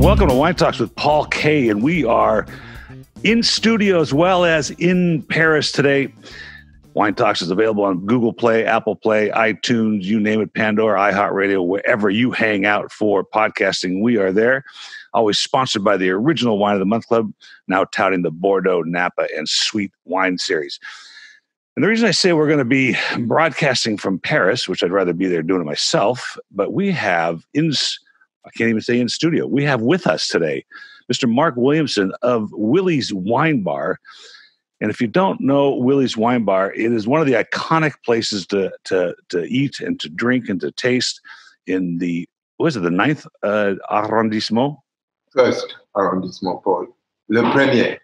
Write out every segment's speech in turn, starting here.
welcome to Wine Talks with Paul K, and we are in studio as well as in Paris today. Wine Talks is available on Google Play, Apple Play, iTunes, you name it, Pandora, iHeartRadio, wherever you hang out for podcasting, we are there. Always sponsored by the original Wine of the Month Club, now touting the Bordeaux, Napa, and Sweet Wine series. And the reason I say we're going to be broadcasting from Paris, which I'd rather be there doing it myself, but we have in I can't even say in studio. We have with us today Mr. Mark Williamson of Willi's Wine Bar. And if you don't know Willi's Wine Bar, it is one of the iconic places to to to eat and to drink and to taste in the what is it the ninth uh, arrondissement? First arrondissement, Paul. Le premier.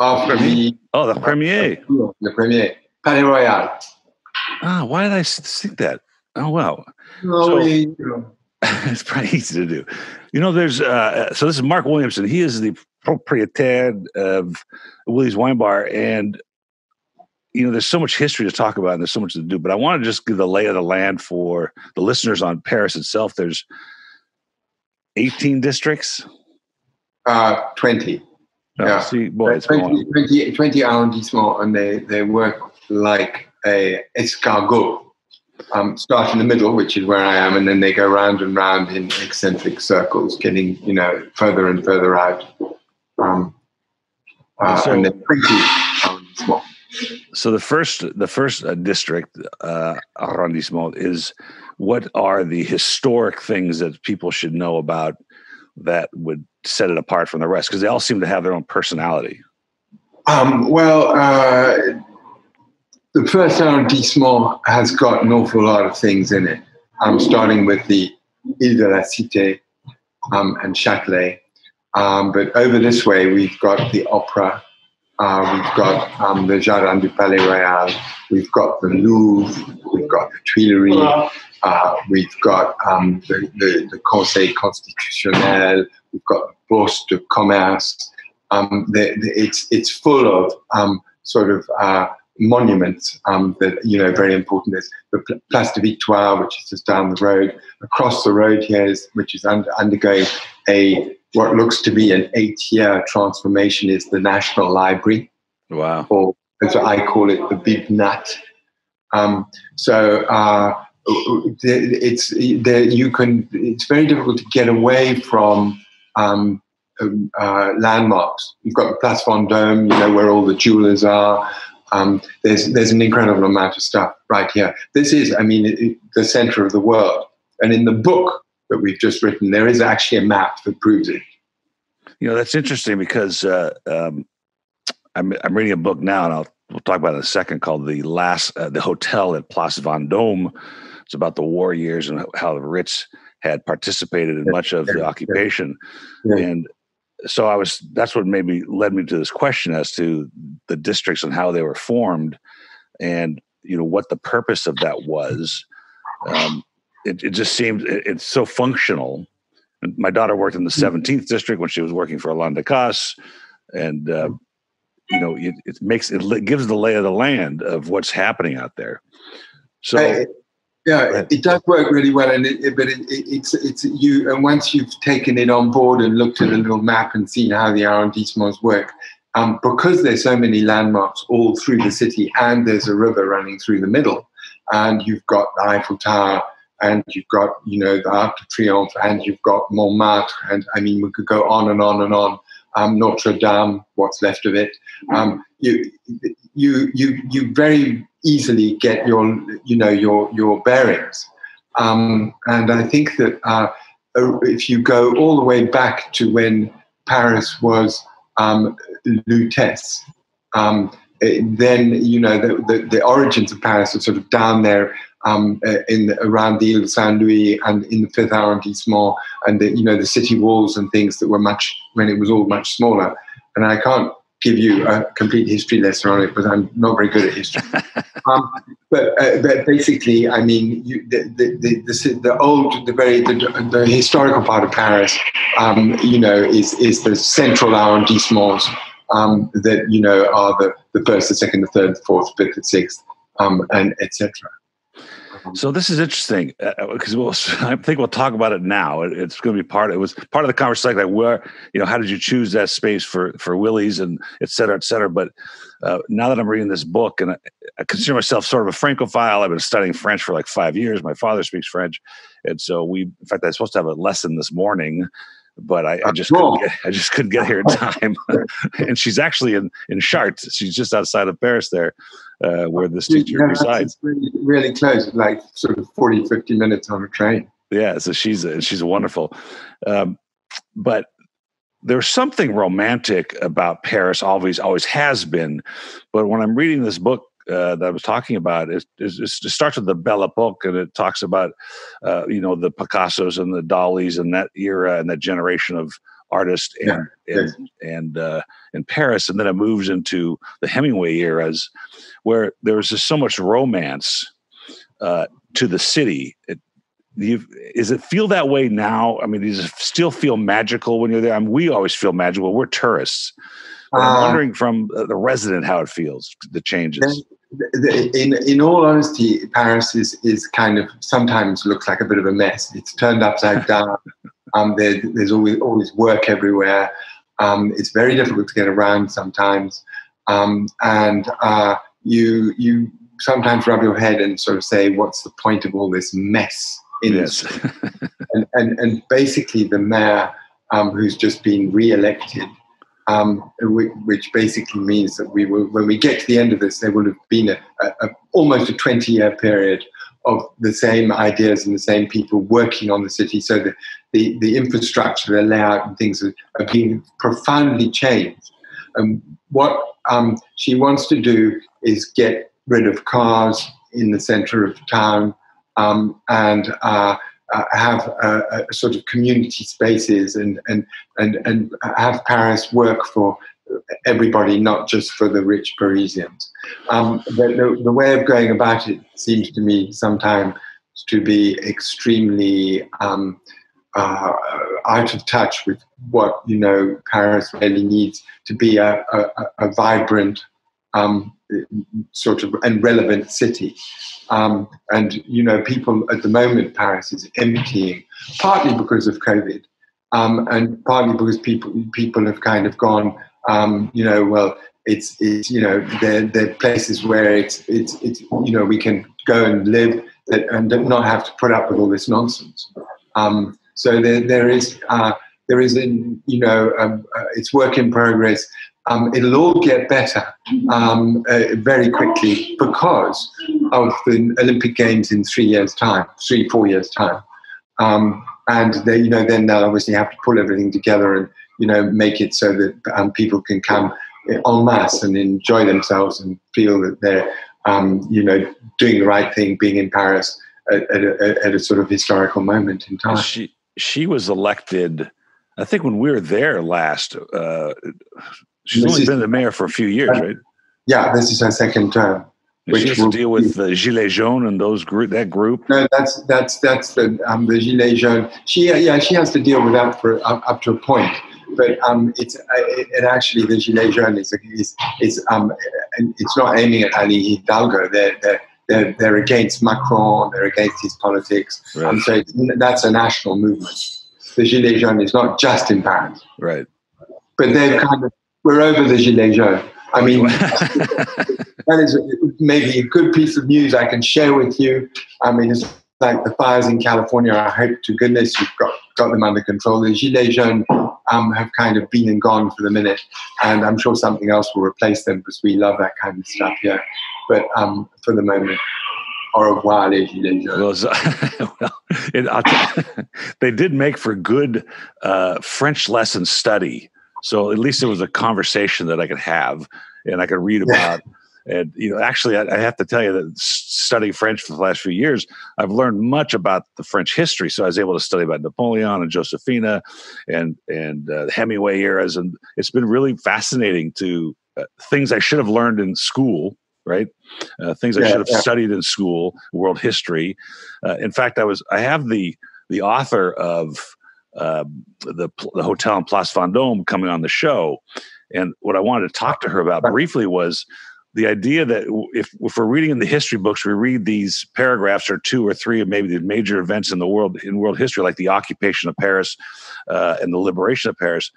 After the oh, the premier. Le premier. Palais Royal. Ah, why did I think that? Oh wow. No, so, we, you know it's pretty easy to do. You know, there's uh, so this is Mark Williamson. He is the proprietaire of Willi's Wine Bar, and you know, there's so much history to talk about, and there's so much to do. But I want to just give the lay of the land for the listeners on Paris itself. There's 18 districts. Uh, 20. Oh, yeah. See, boy, it's 20, 20, 20 arrondissements, and they they work like a escargot um, start in the middle, which is where I am, and then they go round and round in eccentric circles, getting you know further and further out. Um, uh, so, and then um, small. So the first, the first uh, district uh, arrondissement is what are the historic things that people should know about that would set it apart from the rest? Because they all seem to have their own personality. Um, well, uh, the first arrondissement has got an awful lot of things in it. I'm starting with the Ile de la Cité um, and Châtelet. Um, but over this way, we've got the Opera, uh, we've got um, the Jardin du Palais Royal, we've got the Louvre, we've got the Tuileries, uh, we've got um, the, the, the, Conseil Constitutionnel, we've got the Bourse de Commerce. Um, the, the, it's, it's full of um, sort of uh, monuments um, that you know very important. There's the Place de Victoire, which is just down the road. Across the road here is, which is under, undergoing a what looks to be an eight-year transformation, is the National Library. Wow! Or as I call it, the Big Nut. Um, so. Uh, it's there. You can. It's very difficult to get away from um, um uh, landmarks. You've got the Place Vendôme, you know, where all the jewelers are. Um, there's there's an incredible amount of stuff right here. This is, I mean, it, the center of the world. And in the book that we've just written, there is actually a map that proves it. You know, that's interesting because uh, um, I'm I'm reading a book now, and I'll we'll talk about it in a second called the last uh, the hotel at Place Vendôme. It's about the war years and how the Ritz had participated in much of the occupation. Yeah. And so I was that's what maybe led me to this question as to the districts and how they were formed, and you know what the purpose of that was. Um, it, it, just seemed it, it's so functional. And my daughter worked in the 17th mm-hmm. district when she was working for Alain Ducasse, and uh, you know it, it, makes it gives the lay of the land of what's happening out there. So. Yeah, it does work really well, and it, but it, it, it's it's you. And once you've taken it on board and looked at a little map and seen how the arrondissements work, um, because there's so many landmarks all through the city, and there's a river running through the middle, and you've got the Eiffel Tower, and you've got you know the Arc de Triomphe, and you've got Montmartre, and I mean we could go on and on and on. Um, Notre Dame, what's left of it. Um, you you you you very easily get your you know your your bearings. Um, and I think that uh, if you go all the way back to when Paris was um, Lutèce, um, then you know the, the, the, origins of Paris are sort of down there um, uh, in around the Ile Saint Louis and in the Fifth Arrondissement, and the, you know the city walls and things that were much when it was all much smaller. And I can't give you a complete history lesson on it because I'm not very good at history. um, but, uh, but, basically, I mean, you, the, the, the, the, old, the very the, the historical part of Paris, um, you know, is is the central arrondissements um, that you know are the, the first, the second, the third, the fourth, fifth, the sixth, um, and etc. So this is interesting because uh, we'll, I think we'll talk about it now. It, it's going to be part. It was part of the conversation, like where you know how did you choose that space for for Willi's and et cetera, et cetera. But uh, now that I'm reading this book and I, I, consider myself sort of a Francophile, I've been studying French for like five years. My father speaks French, and so we, in fact, I was supposed to have a lesson this morning but I, I just couldn't get, I just couldn't get here in time. and she's actually in in Chartres. She's just outside of Paris there, uh, where this teacher yeah, resides. Really, really close, like sort of 40, 50 minutes on a train. Yeah, so she's a, she's a wonderful, um, but there's something romantic about Paris. Always, always has been. But when I'm reading this book uh, that I was talking about. It, it, it, starts with the Belle Epoque, and it talks about uh, you know the Picassos and the Dalis and that era and that generation of artists and yeah. and and uh, in Paris, and then it moves into the Hemingway eras, where there was just so much romance uh, to the city. It, you, is it feel that way now? I mean, does it still feel magical when you're there? I mean, we always feel magical. We're tourists. But I'm uh, wondering from the resident how it feels, the changes in in all honesty, Paris is is kind of sometimes looks like a bit of a mess. It's turned upside down. Um, there, there's always always work everywhere. Um, it's very difficult to get around sometimes, um, and uh, you you sometimes rub your head and sort of say, "What's the point of all this mess?" In yes. and, and and basically, the mayor, um, who's just been re-elected, um, which basically means that we will, when we get to the end of this, there will have been a, a, a, almost a 20 year period of the same ideas and the same people working on the city. So the, the, the infrastructure, the layout, and things are, being profoundly changed. And what um, she wants to do is get rid of cars in the center of town um, and uh, uh, have a, a, sort of community spaces and, and, and, and have Paris work for everybody, not just for the rich Parisians. Um, the, the, way of going about it seems to me sometimes to be extremely um, uh, out of touch with what you know Paris really needs to be a, a, a vibrant um, sort of and relevant city. Um, and you know, people at the moment, Paris is emptying, partly because of COVID, um, and partly because people people have kind of gone, um, you know, well, it's it's you know, they're, they're places where it's it's it's you know, we can go and live that, and not have to put up with all this nonsense. Um, so there there is. Uh, there is a, you know, um, uh, it's work in progress. Um, it'll all get better um, uh, very quickly because of the Olympic Games in three years' time, three, four years' time. Um, and they, you know, then they'll obviously have to pull everything together and, you know, make it so that um, people can come en masse and enjoy themselves and feel that they're, um, you know, doing the right thing, being in Paris at, at, a, at a sort of historical moment in time. She, she was elected, I think when we were there last, uh, She's this only is, been the mayor for a few years, right? Yeah, this is her second term. Which she has to deal with the Gilets jaunes and those group that group. No, that's that's that's the um, the Gilets jaunes. She yeah she has to deal with that for up, up to a point, but um it's uh, it, actually the Gilets jaunes is is, is um it's not aiming at Anne Hidalgo. They're they're they're, they're against Macron. They're against his politics. Right. Um, so that's a national movement. The Gilets jaunes is not just in Paris. Right. But they've kind of we're over the Gilets jaunes. I mean, that is maybe a good piece of news I can share with you. I mean, it's like the fires in California. I hope to goodness you've got, got them under control. The Gilets jaunes um, have kind of been and gone for the minute, and I'm sure something else will replace them because we love that kind of stuff here. But um, for the moment, au revoir, les Gilets jaunes. Well, it, they did make for good uh, French lesson study so at least it was a conversation that I could have and I could read about. and you know, actually, I, I, have to tell you that studying French for the last few years, I've learned much about the French history. So I was able to study about Napoleon and Josephina, and and uh, the Hemingway eras, and it's been really fascinating to uh, things I should have learned in school. Right, uh, things I should have yeah. studied in school, world history. Uh, in fact, I was I have the the author of um, the, the hotel in Place Vendôme coming on the show. And what I wanted to talk to her about briefly was the idea that if, if we're reading in the history books, we read these paragraphs or two or three of maybe the major events in the world in world history, like the occupation of Paris uh, and the liberation of Paris.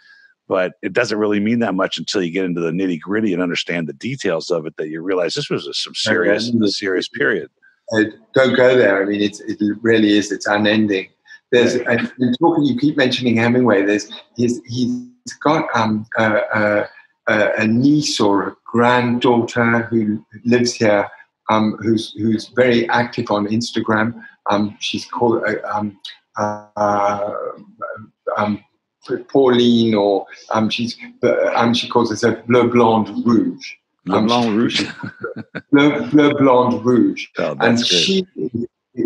But it doesn't really mean that much until you get into the nitty gritty and understand the details of it that you realize this was a, some serious, serious period. Uh, don't go there. I mean, it's, it really is. It's unending. There's and talking. You keep mentioning Hemingway. There's he's he's got um, a, a, a niece or a granddaughter who lives here, um, who's who's very active on Instagram. Um, she's called uh, um, uh, um, Pauline, or um, she's um, she calls herself Le Blonde Rouge. Le Blonde Rouge. Le, Le Blonde Rouge, oh, and she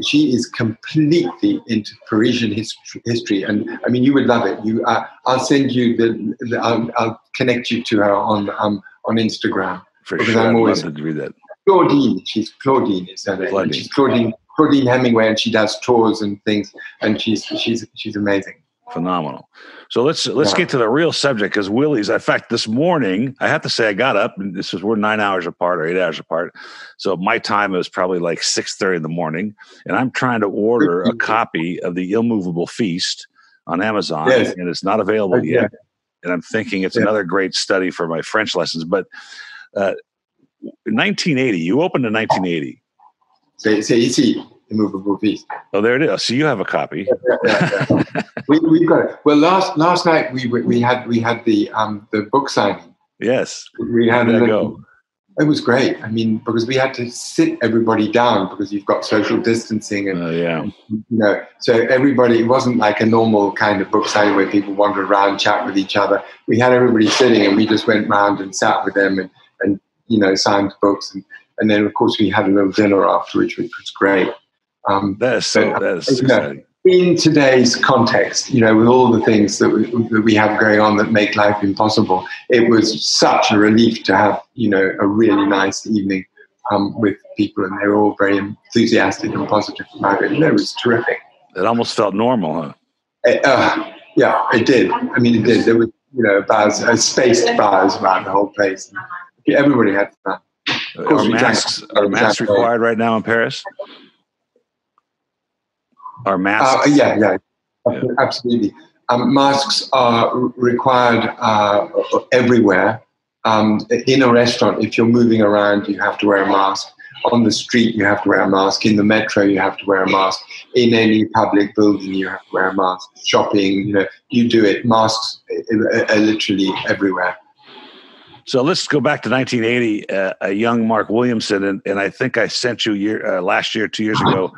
she is completely into Parisian history, history, and I mean, you would love it. You, uh, I'll send you the, the I'll, I'll, connect you to her on um, on Instagram. For because sure, I'm always I'd love to read that. Claudine, she's Claudine is her name. Claudine. She's Claudine Claudine Hemingway, and she does tours and things, and she's she's she's amazing phenomenal. So let's let's yeah. get to the real subject because Willi's. In fact, this morning I have to say I got up. And this is we're nine hours apart or eight hours apart. So my time was probably like six thirty in the morning, and I'm trying to order a copy of the Immovable Feast on Amazon, yes. and it's not available yet. And I'm thinking it's yeah. another great study for my French lessons. But uh, 1980, you opened in 1980. C'est, c'est ici immovable feast. Oh, there it is. So you have a copy. Yeah, yeah, yeah. we, have got it. Well, last last night we we had we had the um the book signing. Yes. We had a go. It was great. I mean, because we had to sit everybody down because you've got social distancing and uh, yeah, you know. So everybody, it wasn't like a normal kind of book signing where people wander around, chat with each other. We had everybody sitting, and we just went round and sat with them and and you know signed books and and then of course we had a little dinner afterwards, which was great. Um, that is so. That is know, in today's context, you know, with all the things that we, that we have going on that make life impossible, it was such a relief to have, you know, a really nice evening um, with people, and they were all very enthusiastic and positive about it. And it was terrific. It almost felt normal, huh? It, uh, yeah, it did. I mean, it did. There was, you know, bars, uh, spaced bars around the whole place. Everybody had fun. Are masks, are masks required right now in Paris? Are masks? Uh, yeah, yeah, yeah, absolutely. Um, masks are required uh, everywhere. Um, in a restaurant, if you're moving around, you have to wear a mask. On the street, you have to wear a mask. In the metro, you have to wear a mask. In any public building, you have to wear a mask. Shopping, you know, you do it. Masks are literally everywhere. So let's go back to 1980. Uh, a young Mark Williamson, and, and I think I sent you year uh, last year, two years ago,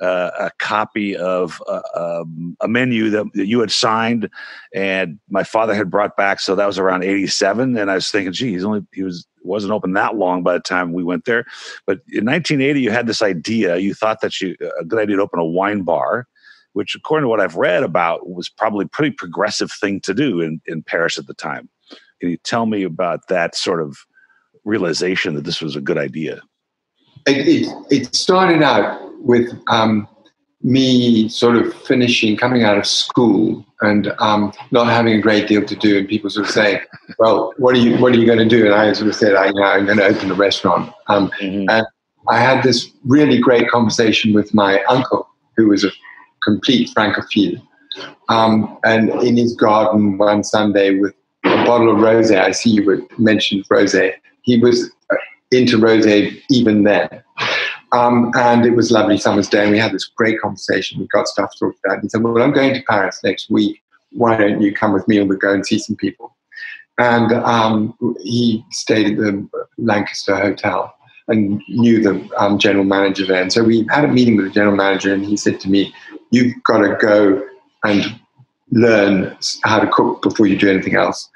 uh, a copy of uh, um, a menu that, that, you had signed, and my father had brought back. So that was around '87, and I was thinking, gee, he's only he was wasn't open that long by the time we went there. But in 1980, you had this idea. You thought that you a good idea to open a wine bar, which, according to what I've read about, was probably a pretty progressive thing to do in in Paris at the time. Can you tell me about that sort of realization that this was a good idea? It, it, it started out with um, me sort of finishing, coming out of school, and um, not having a great deal to do, and people sort of say, "Well, what are you what are you going to do?" And I sort of said, "I know I'm going to open a restaurant." Um, mm-hmm. And I had this really great conversation with my uncle, who was a complete francophile, um, and in his garden one Sunday with a bottle of rosé. I see you mentioned rosé. He was uh, into rosé even then. Um, and it was lovely summer's day, and we had this great conversation. We got stuff sorted out. He said, Well, I'm going to Paris next week. Why don't you come with me and we'll go and see some people? And um, he stayed at the Lancaster Hotel and knew the um, general manager there. And so we had a meeting with the general manager, and he said to me, You've got to go and learn how to cook before you do anything else.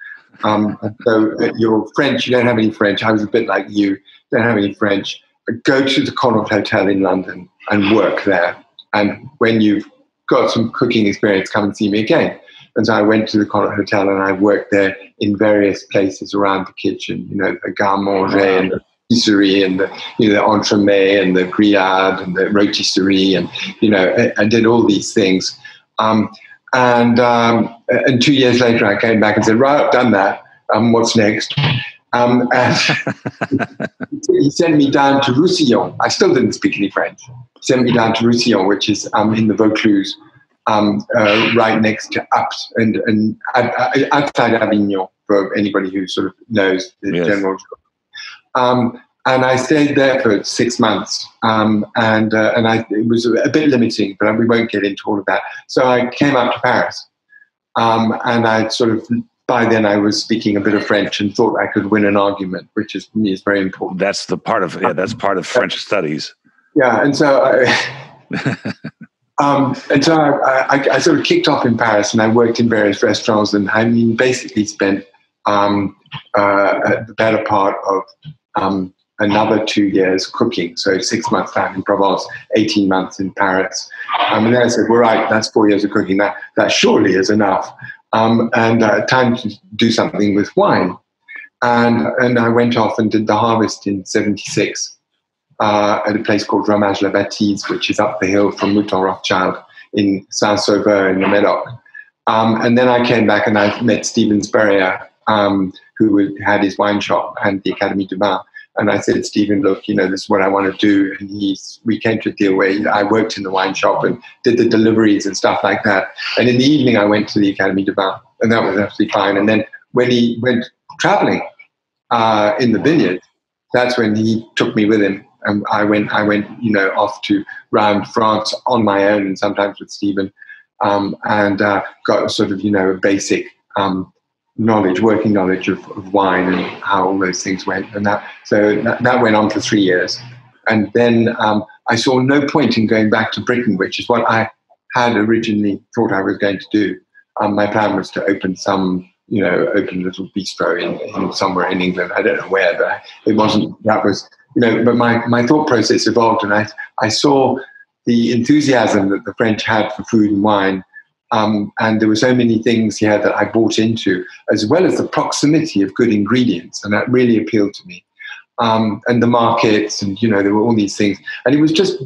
Um, so uh, you're French, you don't have any French. I was a bit like you, don't have any French go to the Connaught Hotel in London and work there. And when you've got some cooking experience, come and see me again. And so I went to the Connaught Hotel and I worked there in various places around the kitchen, you know, the garde manger and the patisserie and the, you know, the entremet and the grillade and the rotisserie and, you know, I, did all these things. Um, and, um, and two years later, I came back and said, right, I've done that. Um, what's next? Um, and he sent me down to Roussillon. I still didn't speak any French. He sent me down to Roussillon, which is um, in the Vaucluse, um, uh, right next to Apt and, and uh, outside Avignon, for anybody who sort of knows the yes. general. Um, and I stayed there for six months, um, and uh, and I, it was a bit limiting, but we won't get into all of that. So I came up to Paris, um, and I sort of by then I was speaking a bit of French and thought I could win an argument, which is me is very important. That's the part of yeah, that's part of French studies. Yeah, and so I, um, and so I, I, I, sort of kicked off in Paris, and I worked in various restaurants, and I mean basically spent um, uh, the better part of um, another two years cooking. So six months down in Provence, 18 months in Paris. Um, and then I said, well, right, that's four years of cooking. That, that surely is enough. Um, and uh, time to do something with wine. And, and I went off and did the harvest in 76 uh, at a place called Ramage la Batisse, which is up the hill from Mouton Rothschild in Saint-Sauveur in the Medoc. Um, and then I came back and I met Steven Spurrier, um, who had his wine shop and the Académie du Vin. And I said, Steven, look, you know, this is what I want to do. And he's, we came to a deal where I worked in the wine shop and did the deliveries and stuff like that. And in the evening, I went to the Academy de Vin, and that was absolutely fine. And then when he went traveling uh, in the vineyard, that's when he took me with him. And I went, I went, you know, off to round France on my own, and sometimes with Steven. um, and uh, got sort of, you know, a basic um, knowledge, working knowledge of, of, wine and how all those things went. And that, so that, that went on for three years. And then um, I saw no point in going back to Britain, which is what I had originally thought I was going to do. Um, my plan was to open some, you know, open a little bistro in, in, somewhere in England. I don't know where, but it wasn't, that was, you know, but my, my thought process evolved and I, I saw the enthusiasm that the French had for food and wine um, and there were so many things here that I bought into, as well as the proximity of good ingredients, and that really appealed to me. Um, and the markets, and you know, there were all these things, and it was just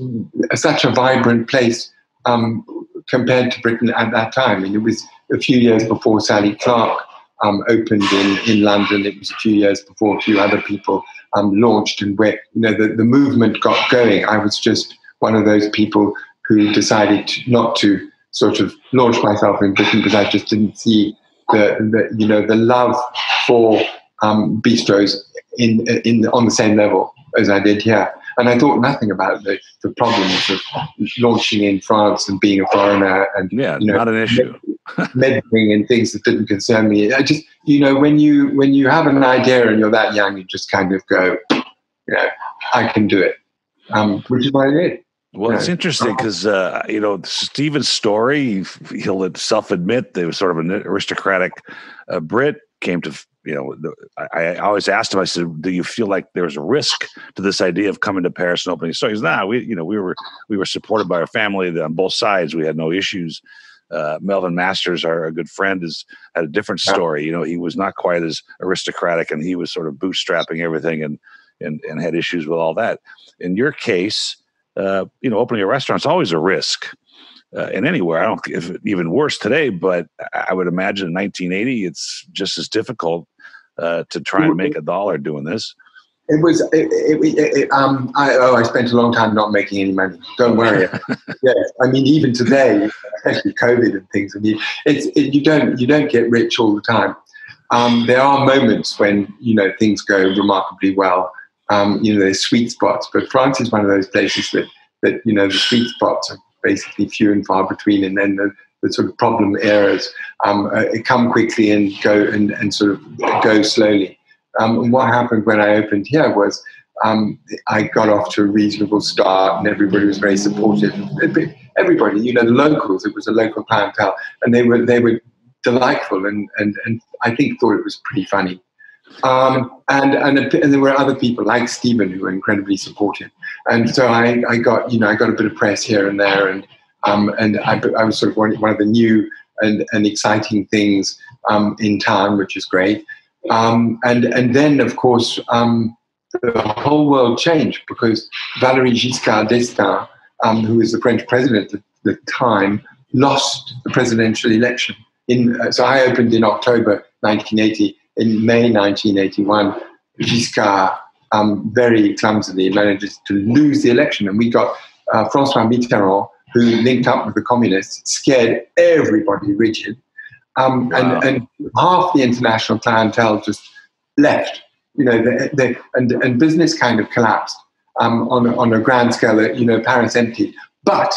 such a vibrant place um, compared to Britain at that time. Mean, it was a few years before Sally Clarke um, opened in, in London. It was a few years before a few other people um, launched, and where you know the, the movement got going. I was just one of those people who decided not to sort of launched myself in Britain because I just didn't see the, the you know the love for um, bistros in in on the same level as I did here. And I thought nothing about the, the problems of launching in France and being a foreigner and yeah, you know, not an issue. meddling and things that didn't concern me. I just you know when you when you have an idea and you're that young, you just kind of go, you know, I can do it, um, which is what I did. Well, it's interesting because uh, you know Steven's story. He'll self admit that he was sort of an aristocratic uh, Brit. Came to you know, I, I, always asked him. I said, "Do you feel like there's a risk to this idea of coming to Paris and opening?" So he's, "Nah, we you know we were we were supported by our family on both sides. We had no issues." Uh, Melvin Masters, our, good friend, has had a different story. You know, he was not quite as aristocratic, and he was sort of bootstrapping everything, and and and had issues with all that. In your case uh, you know, opening a restaurant is always a risk. Uh, and anywhere, I don't if even worse today, but I would imagine in 1980 it's just as difficult uh, to try and make a dollar doing this. It was. It, it, it, um, I, oh, I spent a long time not making any money. Don't worry. yeah, I mean, even today, especially COVID and things. I mean, it's you don't you don't get rich all the time. Um, there are moments when you know things go remarkably well, um, you know, there's sweet spots, but France is one of those places that, that you know, the sweet spots are basically few and far between, and then the, the sort of problem areas um, uh, come quickly and go and, and sort of go slowly. Um, and what happened when I opened here was um, I got off to a reasonable start, and everybody was very supportive. Everybody, you know, the locals. It was a local clientele, and they were they were delightful, and and and I think thought it was pretty funny. Um, and, and, and there were other people like Steven who were incredibly supportive. And so I, I got, you know, I got a bit of press here and there. And, um, and I, I was sort of one, one of the new and, and exciting things um, in town, which is great. Um, and, and then, of course, um, the whole world changed because Valéry Giscard d'Estaing, um, who was the French president at the time, lost the presidential election. In, uh, so I opened in October 1980 in May 1981, Giscard um, very clumsily manages to lose the election. And we got uh, Francois Mitterrand, who linked up with the communists, scared everybody rigid. Um, wow. and, and half the international clientele just left. You know, the, the, and, and business kind of collapsed um, on, on a grand scale. You know, Paris emptied. But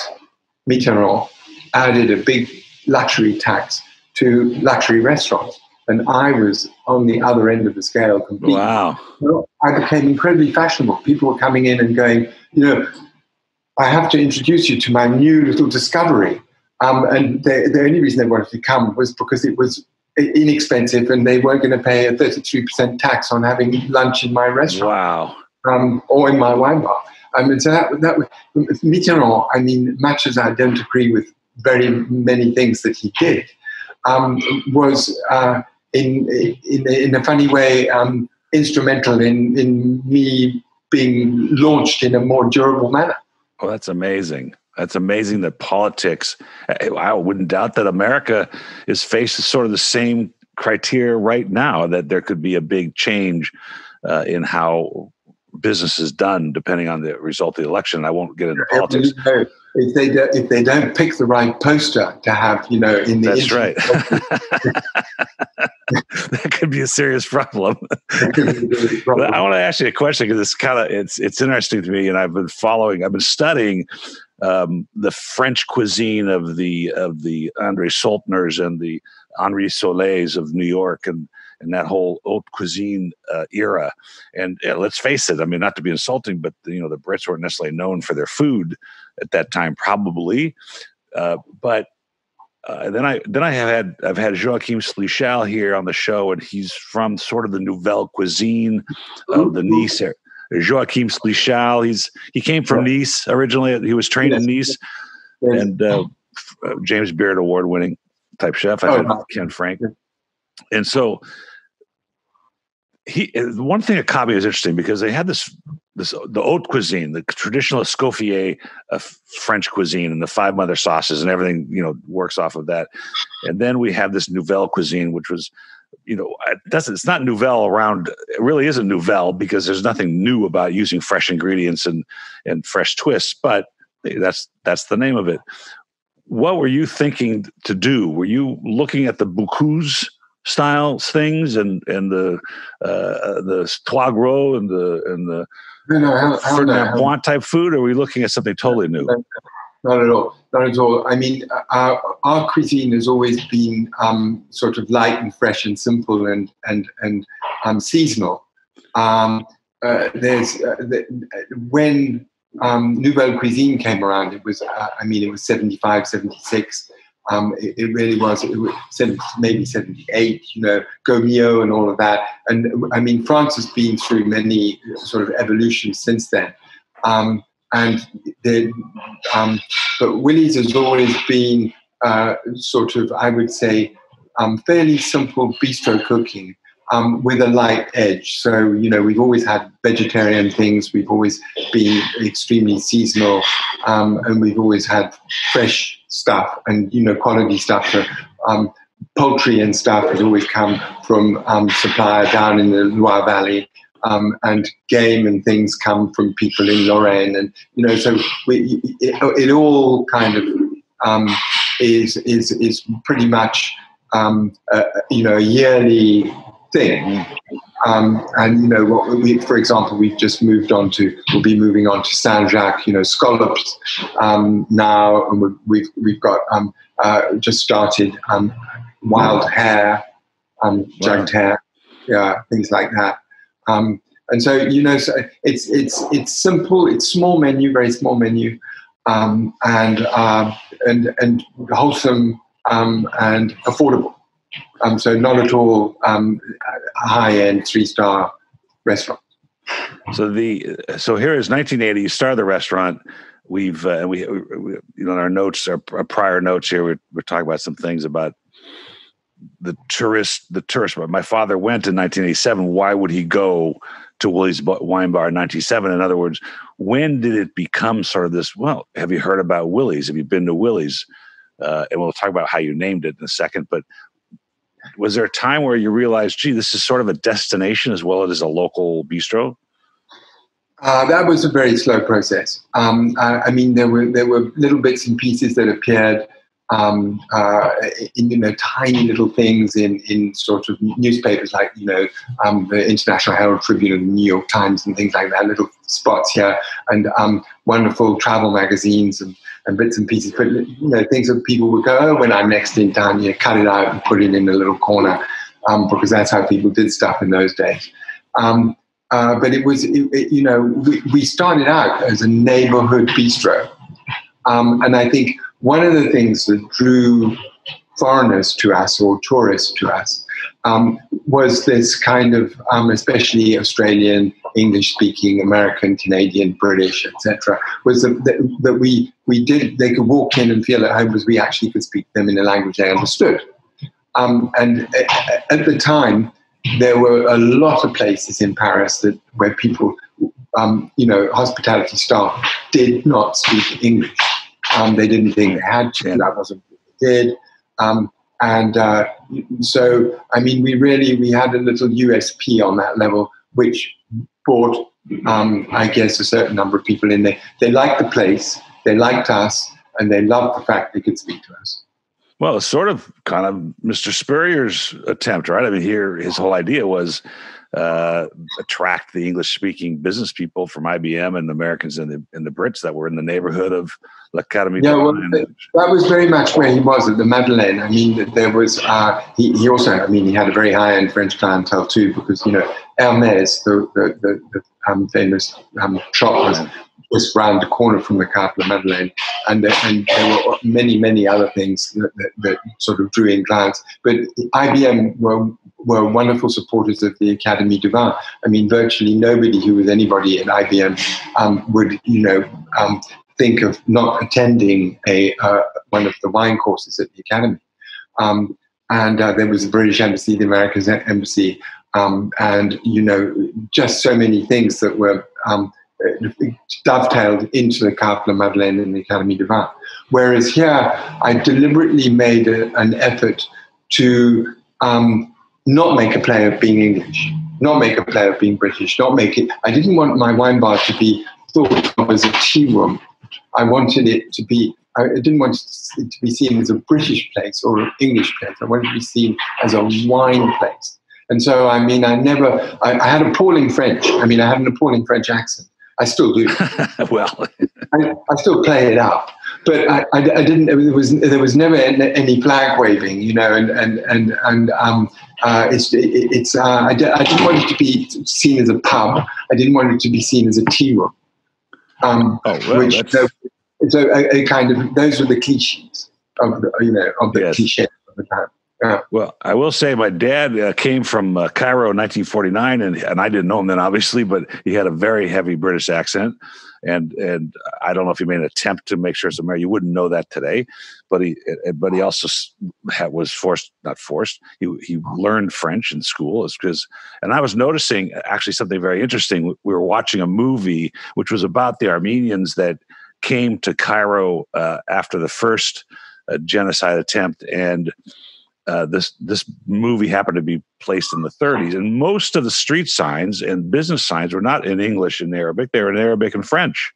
Mitterrand added a big luxury tax to luxury restaurants. And I was on the other end of the scale completely. Wow. I became incredibly fashionable. People were coming in and going, you know, I have to introduce you to my new little discovery. Um, and the, the only reason they wanted to come was because it was inexpensive and they weren't going to pay a 33% tax on having lunch in my restaurant. Wow. Um, or in my wine bar. I mean, so that, that Mitterrand, I mean, much as I don't agree with very many things that he did, um, was uh, in, in, in a funny way um, instrumental in, in me being launched in a more durable manner. Well, that's amazing. That's amazing that politics, I wouldn't doubt that America is faced with sort of the same criteria right now that there could be a big change uh, in how business is done depending on the result of the election. I won't get into politics. If they do, if they don't pick the right poster to have, you know, in the that's right. that could be a serious problem. problem. I want to ask you a question because it's kind of it's it's interesting to me, and I've been following, I've been studying um, the French cuisine of the of the Andre Soltners and the Henri Soulés of New York, and and that whole haute cuisine uh, era. And uh, let's face it, I mean, not to be insulting, but you know, the Brits weren't necessarily known for their food at that time, probably. Uh, but uh, then I then I have had I've had Joachim Splichal here on the show, and he's from sort of the nouvelle cuisine of the Nice area. Joachim Splichal, he's he came from Nice originally. He was trained yes. in Nice, yes. and uh, James Beard award winning type chef. I've oh, had Ken Frank, and so he uh, one thing at Cabi is interesting because they had this this the haute cuisine, the traditional Escoffier uh, of French cuisine, and the five mother sauces and everything you know works off of that. And then we have this nouvelle cuisine, which was you know it doesn't it's not nouvelle around it really isn't nouvelle because there's nothing new about using fresh ingredients and and fresh twists but that's that's the name of it what were you thinking to do were you looking at the Bocuse style things and and the uh, the Troisgros and the and the no, no, Ferdinand Point type food, or are we looking at something totally new? Not at all. Not at all. I mean, our, our cuisine has always been um, sort of light and fresh and simple and and and um, seasonal. Um, uh, there's uh, the, when um, Nouvelle Cuisine came around, it was, uh, I mean, it was 75, 76. Um, it, it, really was, it was 70, maybe 78, you know, Gault Millau and all of that. And I mean, France has been through many sort of evolutions since then. Um, and the, um, but Willi's has always been uh, sort of, I would say, um, fairly simple bistro cooking um, with a light edge. So, you know, we've always had vegetarian things, we've always been extremely seasonal, um, and we've always had fresh stuff and, you know, quality stuff. So, um, poultry and stuff has always come from um, supplier down in the Loire Valley. Um, and game and things come from people in Lorraine, and you know, so we, it, it all kind of um, is is is pretty much um, uh, you know a yearly thing. Um, and you know, what we, for example, we've just moved on to, we'll be moving on to Saint Jacques, you know, scallops um, now, and we've we've got um, uh, just started um, wild hare, um, jugged wow. hare, yeah, things like that. Um, and so you know, so it's it's it's simple, it's small menu, very small menu, and uh, and and wholesome and affordable. Um, so not at all um, high end three star restaurant. So the so here is 1980. You start the restaurant. We've uh, we, we, you know in our notes, our, our prior notes here, we're, we're talking about some things about the tourist the tourist but my father went in 1987 why would he go to Willi's Wine Bar in 97 in other words when did it become sort of this well have you heard about Willi's have you been to Willi's uh, and we'll talk about how you named it in a second but was there a time where you realized, gee, this is sort of a destination as well as a local bistro? Uh, that was a very slow process. Um, I, I, mean, there were there were little bits and pieces that appeared, um, uh, in you know tiny little things in in sort of newspapers like you know um, the International Herald Tribune and the New York Times and things like that. Little spots here and um, wonderful travel magazines and, and bits and pieces. But you know things that people would go, oh, when I'm next in town, you cut it out and put it in a little corner um, because that's how people did stuff in those days. Um, uh, but it was, it, it, you know, we, we, started out as a neighborhood bistro. Um, and I think one of the things that drew foreigners to us or tourists to us um, was this kind of, um, especially Australian, English speaking, American, Canadian, British, etc., was that, that, that, we, we did, they could walk in and feel at home because we actually could speak them in a language they understood. Um, and at the time, there were a lot of places in Paris that where people, um, you know, hospitality staff did not speak English. Um, they didn't think they had to. That wasn't what they did. Um, and uh, so, I mean, we really we had a little USP on that level, which brought, um, I guess, a certain number of people in there. They liked the place, they liked us, and they loved the fact they could speak to us. Well, it's sort of kind of Mr. Spurrier's attempt, right? I mean, here his whole idea was uh, attract the English speaking business people from IBM and the Americans and the and the Brits that were in the neighborhood of L'Académie. Yeah, well, that was very much where he was at the Madeleine. I mean, there was uh, he, he also, I mean, he had a very high end French clientele too, because you know Hermes, the the, the, the um, famous um, shop was was round the corner from the Carte Madeleine, and, and there were many, many other things that, that, that, sort of drew in clients. But IBM were, were wonderful supporters of the Académie du Vin. I mean, virtually nobody who was anybody at IBM um, would, you know, um, think of not attending a uh, one of the wine courses at the Academy. Um, and uh, there was the British Embassy, the American Embassy, um, and you know, just so many things that were um, dovetailed into the Carte Madeleine and the Academy du Vin. Whereas here, I deliberately made a, an effort to um, not make a play of being English, not make a play of being British, not make it. I didn't want my wine bar to be thought of as a tea room. I wanted it to be. I didn't want it to be seen as a British place or an English place. I wanted it to be seen as a wine place. And so, I mean, I never. I, I had appalling French. I mean, I had an appalling French accent I still do. well, I, I, still play it up, but I, I, I, didn't. There was there was never any flag waving, you know, and and and and um, uh, it's it, it's uh, I, I didn't want it to be seen as a pub. I didn't want it to be seen as a tea room. Um, oh, well, which so, so a, a, kind of those were the cliches of the you know of the yes. cliche of the time. Yeah. Well, I will say my dad uh, came from uh, Cairo in 1949, and, and I didn't know him then, obviously, but he had a very heavy British accent. And and I don't know if he made an attempt to make sure it's American. You wouldn't know that today, but he but he also was forced, not forced. He he learned French in school, is because. And I was noticing actually something very interesting. We were watching a movie which was about the Armenians that came to Cairo uh, after the first uh, genocide attempt, and uh, this this movie happened to be placed in the 30s, and most of the street signs and business signs were not in English and Arabic; they were in Arabic and French.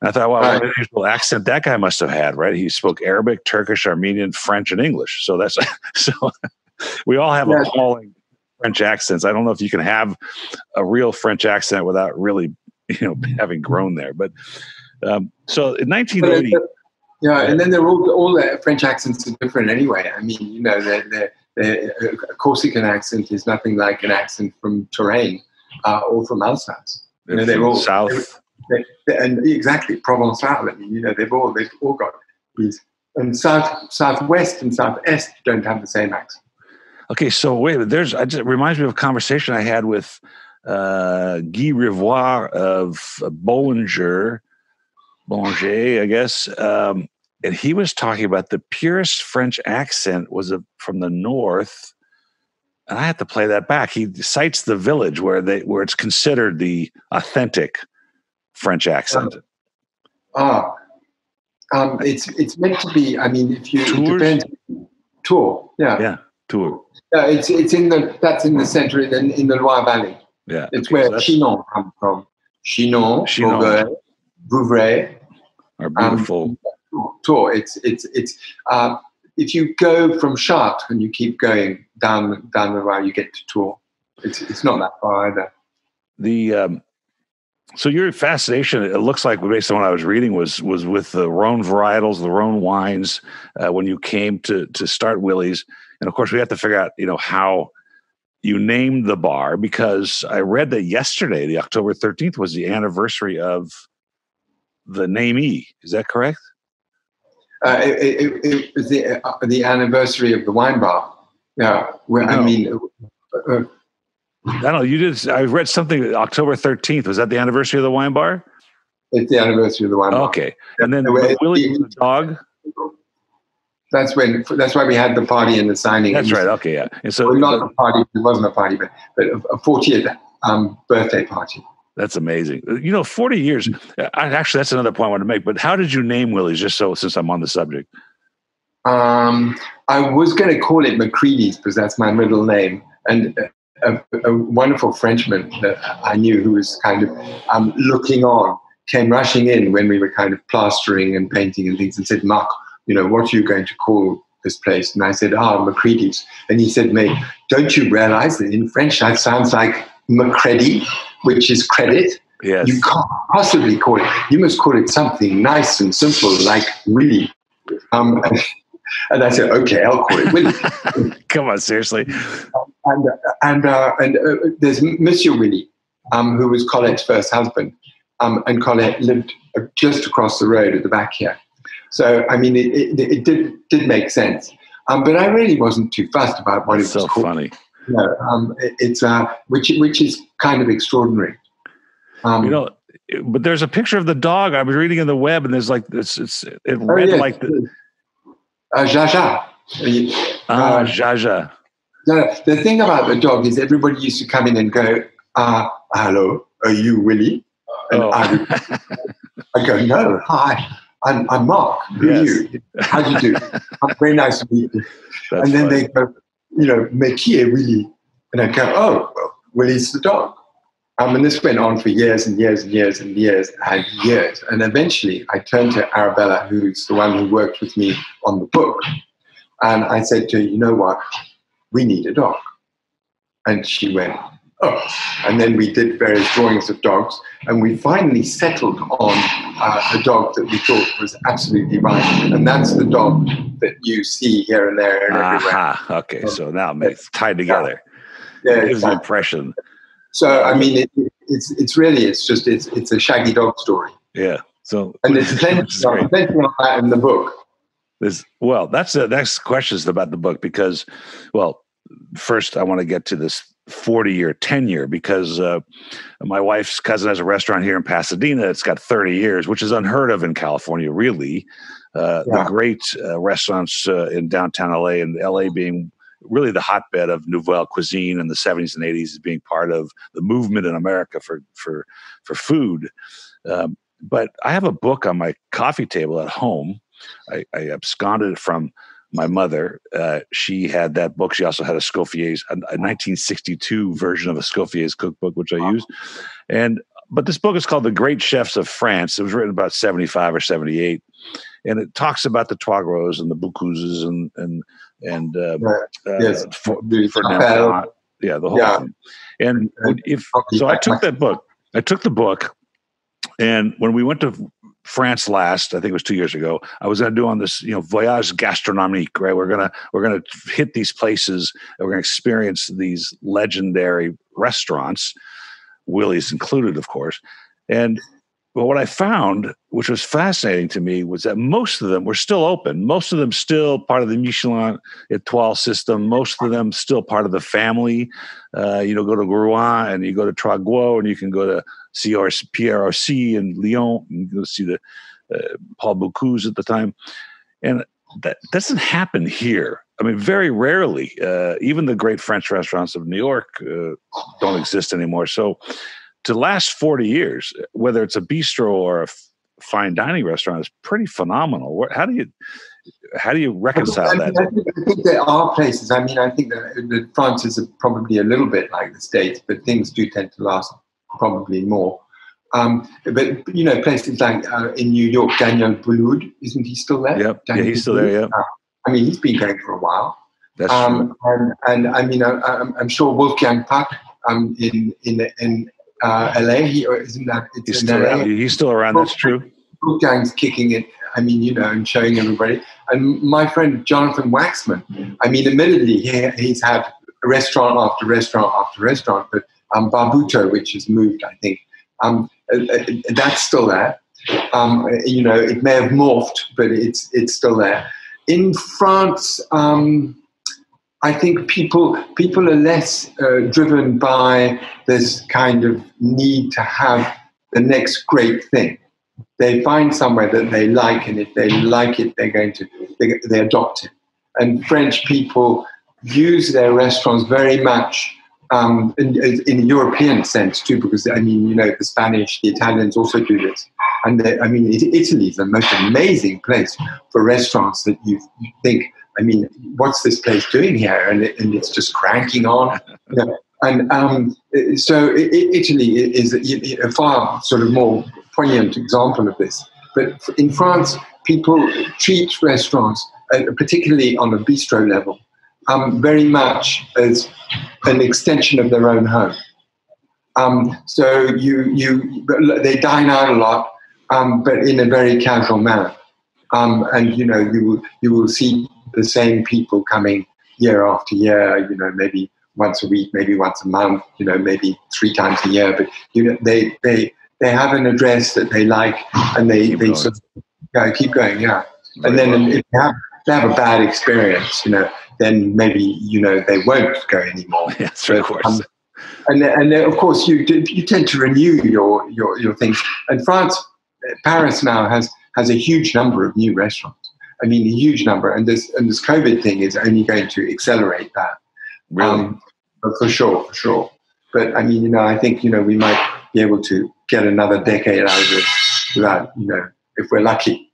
And I thought, well, what an unusual accent that guy must have had, right? He spoke Arabic, Turkish, Armenian, French, and English. So that's so we all have yes. appalling French accents. I don't know if you can have a real French accent without really, you know, having grown there. But um, so in 1980. Yeah, and then they're all all the French accents are different anyway. I mean, you know, the the a Corsican accent is nothing like an accent from Touraine uh, or from Alsace. You know, they're all south. They're, they're, and exactly Provençal. I mean, you know, they've all they've all got these. And south southwest and southeast don't have the same accent. Okay, so wait, there's it reminds me of a conversation I had with uh, Guy Rivoire of Bollinger Boulanger, I guess. Um, and he was talking about the purest French accent was a, from the north. And I have to play that back. He cites the village where they where it's considered the authentic French accent. Ah, um, it's it's meant to be. I mean, if you Tours? it depends. Tour, yeah, yeah. Tours. Uh, it's it's in the that's in the center in the, in the Loire Valley. Yeah, It's okay, where so Chinon comes from. Chinon, Chinon. Bourgogne, Vouvray, our um, beautiful. Tour. It's it's it's. Uh, if you go from Chartres and you keep going down down the Loire, you get to Tours. It's it's not that far either. the um, so your fascination it looks like based on what i was reading was was with the rhone varietals the rhone wines uh, when you came to to start Willi's and of course we have to figure out you know how you named the bar because i read that yesterday the october 13th was the anniversary of the namee is that correct Uh, it, it, it was the uh, the anniversary of the wine bar. Yeah, where I mean, uh, i don't know you did i read something october 13th was that the anniversary of the wine bar it's the anniversary of the wine bar. okay and then The way- Willi the dog That's when. That's why we had the party and the signing. that's right okay yeah and so Well, not a party. It wasn't a party, but but a- a 40th um, birthday party. That's amazing. You know, 40 years. I, actually, that's another point I want to make. But how did you name Willi's? Just so, since I'm on the subject. Um, I was going to call it Macready's because that's my middle name, and a, a wonderful Frenchman that I knew who was kind of um, looking on came rushing in when we were kind of plastering and painting and things, and said, "Mark, you know, what are you going to call this place?" And I said, "Ah, Macready's." And he said, "Mate, don't you realize that in French that sounds like Macready, which is credit." Yes. You can't possibly call it. You must call it something nice and simple, like really. Um, and I said, okay, I'll call it Willi. Come on, seriously. and and uh, and uh, there's Monsieur Willie, um, who was Colette's first husband, um, and Colette lived uh, just across the road at the back here. So I mean, it, it, it did did make sense. Um, but I really wasn't too fussed about what It's it was so called. funny. Know, um, it, it's uh, which which is kind of extraordinary. Um, You know, but there's a picture of the dog. I was reading in the web, and there's like it's it's it oh, read yes, like the uh, Jaja. ah uh, Jaja. The, the thing about the dog is everybody used to come in and go, uh, hello, are you Willi? And Oh. I, would, I go, no, hi, I'm, I'm Mark. Who Yes. are you? How do you do? I'm very nice to meet you. That's and then funny. they go, you know, qui est And I go, oh, well, Willi's the dog. Um, and this went on for years and years and years and years and years. And eventually I turned to Arabella, who's the one who worked with me on the book. And I said to her, you know what? We need a dog. And she went, oh. And then we did various drawings of dogs. And we finally settled on uh, a dog that we thought was absolutely right. And that's the dog that you see here and there and everywhere. Aha. Okay, so now it's tied together. Yeah, It gives the exactly. impression. So I mean, it, it's it's really it's just it's it's a shaggy dog story, Yeah. So and there's plenty, is plenty of that in the book. This well, that's the next question is about the book because, well, first I want to get to this forty-year tenure because uh, my wife's cousin has a restaurant here in Pasadena. It's got thirty years, which is unheard of in California, really. Uh, The great uh, restaurants uh, in downtown LA and LA being really the hotbed of nouvelle cuisine in the 70s and 80s is being part of the movement in America for for for food. Um, but I have a book on my coffee table at home. I, I absconded it from my mother. Uh, she had that book. She also had a Scoffier's, a, a 1962 version of a Scoffier's cookbook, which I used. And but this book is called The Great Chefs of France. It was written about 75 or 78, and it talks about the Trois and the Bocuses and and and uh, Yeah, uh, for, The Ferdinand Chapelle. Bernard. yeah, the whole Yeah. thing. And if so, I took that book. I took the book, and when we went to France last, I think it was two years ago. I was going to do on this, you know, voyage gastronomique. Right, we're gonna we're gonna hit these places. And we're gonna experience these legendary restaurants, Willi's included, of course. And but what I found, which was fascinating to me, was that most of them were still open. Most of them still part of the Michelin Etoile system. Most of them still part of the family. Uh, you know, go to Rouen and you go to Troisgros and you can go to CR, PRC in Lyon and you go see the uh, Paul Bocuse at the time. And that doesn't happen here. I mean, very rarely. Uh, even the great French restaurants of New York uh, don't exist anymore. So to last 40 years, whether it's a bistro or a, fine dining restaurant is pretty phenomenal. How do you how do you reconcile I, that? I think, I think, there are places. I mean, I think that, that France is probably a little bit like the States, but things do tend to last probably more. Um, but you know, places like uh, in New York, Daniel Boulud, isn't he still there? Yep, Daniel yeah, he's still there. Yeah, I mean, he's been going for a while. That's um, true. And, and I mean, I, I'm, I'm sure Wolfgang Puck um, in in in uh, LA, he or isn't that? He's in still, LA. around. he's still around. That's true. Wolfgang's kicking it. I mean, you know, and showing everybody. And my friend Jonathan Waxman. I mean, admittedly, he, he's had restaurant after restaurant after restaurant, but um, Barbuto, which has moved, I think, um, uh, uh, that's still there. Um, you know, it may have morphed, but it's it's still there. In France, um, I think people people are less uh, driven by this kind of need to have the next great thing. They find somewhere that they like, and if they like it, they're going to they, they adopt it. And French people use their restaurants very much um, in, in, a European sense too, because I mean, you know, the Spanish, the Italians also do this. And they, I mean, Italy is the most amazing place for restaurants that you, think, I mean, what's this place doing here? And, it, and it's just cranking on. You know? And um, so Italy is a far sort of more poignant example of this. But in France, people treat restaurants, uh, particularly on a bistro level, um, very much as an extension of their own home. Um, so you, you, they dine out a lot, um, but in a very casual manner. Um, and you know, you will, you will see the same people coming year after year. You know, maybe once a week, maybe once a month. You know, maybe three times a year. But you know, they they they have an address that they like, and they keep they going. sort of yeah, keep going. Yeah, very and then well. if they have, they have a bad experience, you know, then maybe you know they won't go anymore. Yes, but, of course. Um, and and of course you you tend to renew your your your things. And France, Paris now has has a huge number of new restaurants. I mean, a huge number, and this and this COVID thing is only going to accelerate that. Really, um, for sure, for sure. But I mean, you know, I think you know we might be able to get another decade out of this without you know if we're lucky.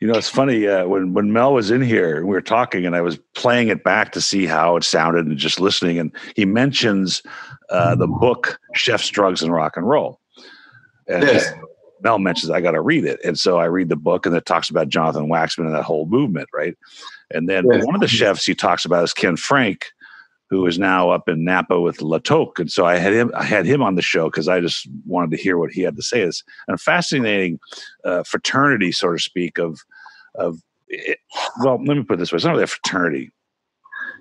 You know, it's funny uh, when when Mel was in here, we were talking, and I was playing it back to see how it sounded, and just listening. And he mentions uh, the book "Chefs, Drugs, and Rock and Roll." And yes. Mel mentions I got to read it, and so I read the book, and it talks about Jonathan Waxman and that whole movement, right? And then yes. one of the chefs he talks about is Ken Frank, who is now up in Napa with La Toque. And so I had him, I had him on the show because I just wanted to hear what he had to say. It's a fascinating uh, fraternity, so to speak, of of it, well, let me put it this way: it's not really a fraternity.